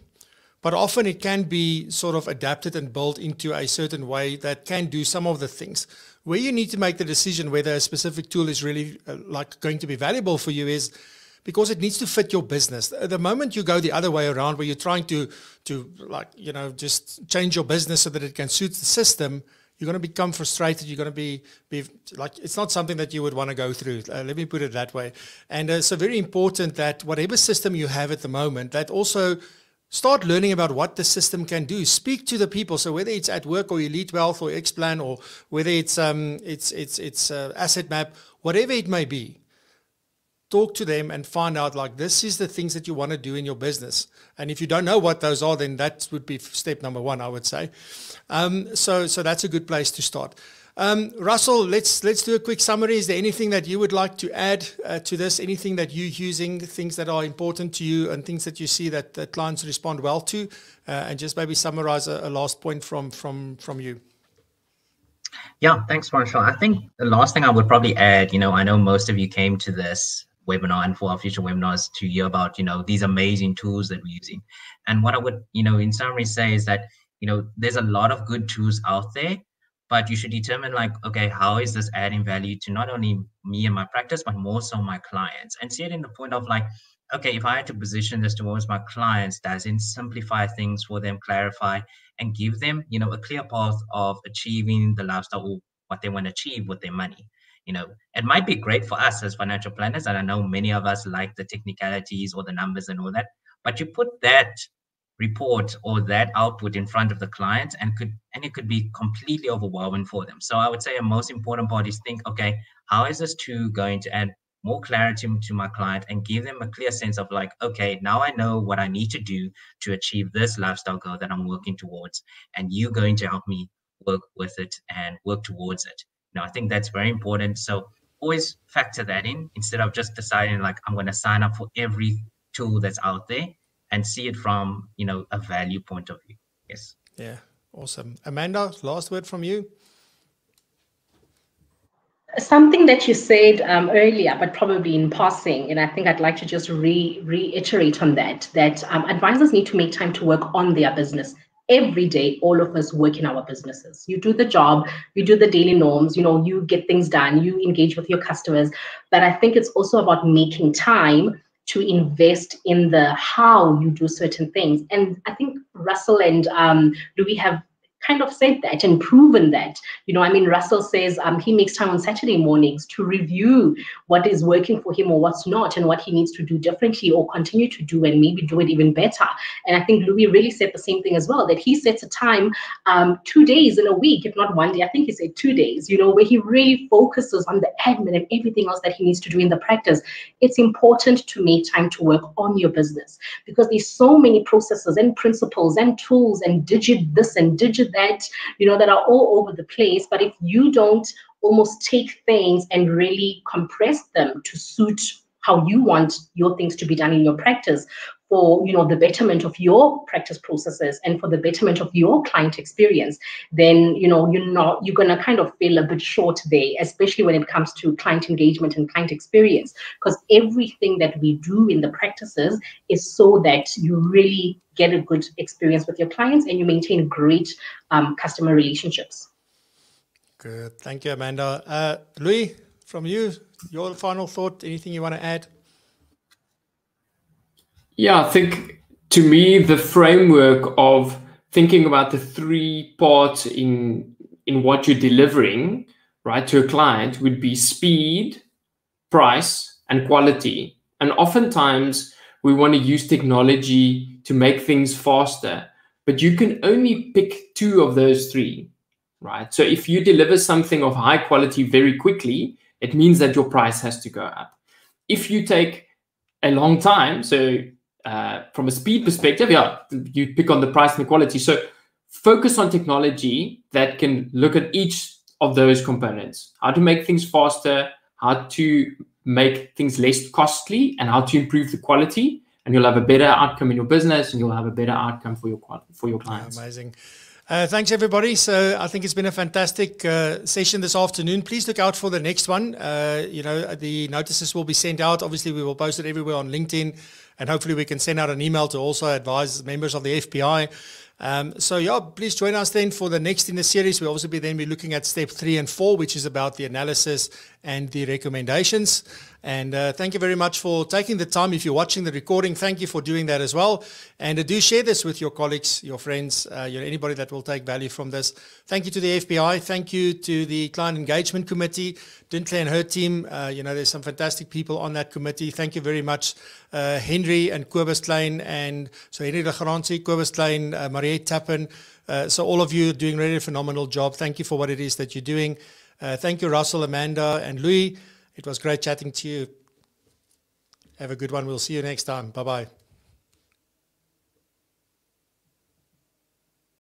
but often it can be sort of adapted and built into a certain way that can do some of the things where you need to make the decision whether a specific tool is really uh, like going to be valuable for you is because it needs to fit your business. The moment you go the other way around where you're trying to to like, you know, just change your business so that it can suit the system, you're going to become frustrated. You're going to be, be like, it's not something that you would want to go through. Uh, let me put it that way. And uh, so very important that whatever system you have at the moment, that also Start learning about what the system can do. Speak to the people. So whether it's at work or Elite Wealth or Xplan or whether it's um, it's it's it's uh, Asset Map, whatever it may be, talk to them and find out like this is the things that you want to do in your business. And if you don't know what those are, then that would be step number one, I would say. Um, so so that's a good place to start. Um, Russell, let's let's do a quick summary. Is there anything that you would like to add uh, to this? Anything that you're using, things that are important to you, and things that you see that, that clients respond well to, uh, and just maybe summarize a, a, last point from from from you.
Yeah, thanks, Marshall. I think the last thing I would probably add, you know, I know most of you came to this webinar and for our future webinars to hear about, you know, these amazing tools that we're using. And what I would, you know, in summary say is that, you know, there's a lot of good tools out there but you should determine like okay how is this adding value to not only me and my practice but more so my clients and see it in the point of like okay if i had to position this towards my clients does it simplify things for them clarify and give them you know a clear path of achieving the lifestyle or what they want to achieve with their money you know it might be great for us as financial planners and i know many of us like the technicalities or the numbers and all that but you put that report or that output in front of the client and could and it could be completely overwhelming for them. So i would say a most important part is think okay how is this tool going to add more clarity to my client and give them a clear sense of like okay now i know what i need to do to achieve this lifestyle goal that i'm working towards and you're going to help me work with it and work towards it Now, i think that's very important. So always factor that in instead of just deciding like i'm going to sign up for every tool that's out there and see it from you know a value point of view. Yes.
Yeah. Awesome. Amanda last word from you.
Something that you said um, earlier but probably in passing and i think i'd like to just re- reiterate on that that um, advisors need to make time to work on their business every day all of us work in our businesses you do the job you do the daily norms you know you get things done you engage with your customers but i think it's also about making time to invest in the how you do certain things. And I think Russel and um, Louis have kind of said that and proven that. You know, I mean, Russel says um, he makes time on Saturday mornings to review what is working for him or what's not and what he needs to do differently or continue to do and maybe do it even better. And I think Louis really said the same thing as well, that he sets a time um, two days in a week, if not one day, I think he said two days, you know, where he really focuses on the admin and everything else that he needs to do in the practice. It's important to make time to work on your business because there's so many processes and principles and tools and digit this and digit that, you know, that are all over the place. But if you don't almost take things and really compress them to suit how you want your things to be done in your practice for you know the betterment of your practice processes and for the betterment of your client experience then you know you're not you're going to kind of feel a bit short there especially when it comes to client engagement and client experience because everything that we do in the practices is so that you really get a good experience with your clients and you maintain great um, customer relationships
Good. Thank you, Amanda. Uh, Louis, from you, your final thought, anything you want to add?
Yeah, I think to me, the framework of thinking about the three parts in in what you're delivering, right, to a client would be speed, price, and quality. And oftentimes we want to use technology to make things faster, but you can only pick two of those three right? So if you deliver something of high quality very quickly, it means that your price has to go up. If you take a long time, so uh, from a speed perspective, yeah, you pick on the price and the quality. So focus on technology that can look at each of those components, how to make things faster, how to make things less costly, and how to improve the quality. And you'll have a better outcome in your business, and you'll have a better outcome for your for your clients.
Amazing. Uh, thanks, everybody. So I think it's been a fantastic uh, session this afternoon. Please look out for the next one. Uh, you know, the notices will be sent out. Obviously, we will post it everywhere on LinkedIn, and hopefully we can send out an email to also advise members of the FPI. Um, so yeah, please join us then for the next in the series. We'll also be then be looking at step three and four, which is about the analysis and the recommendations. And uh, thank you very much for taking the time. If you're watching the recording, thank you for doing that as well. And uh, do share this with your colleagues, your friends, uh, you know, anybody that will take value from this. Thank you to the FPI. Thank you to the Client Engagement Committee, Dintley and her team. Uh, you know, there's some fantastic people on that committee. Thank you very much, uh, Henry and Kobus. And so Henry de Garantie, Kobus Klein, uh, Mariette Tappen. Uh, so all of you doing really a phenomenal job. Thank you for what it is that you're doing. Uh, thank you, Russel, Amanda, and Louis. It was great chatting to you. Have a good one. We'll see you next time. Bye bye.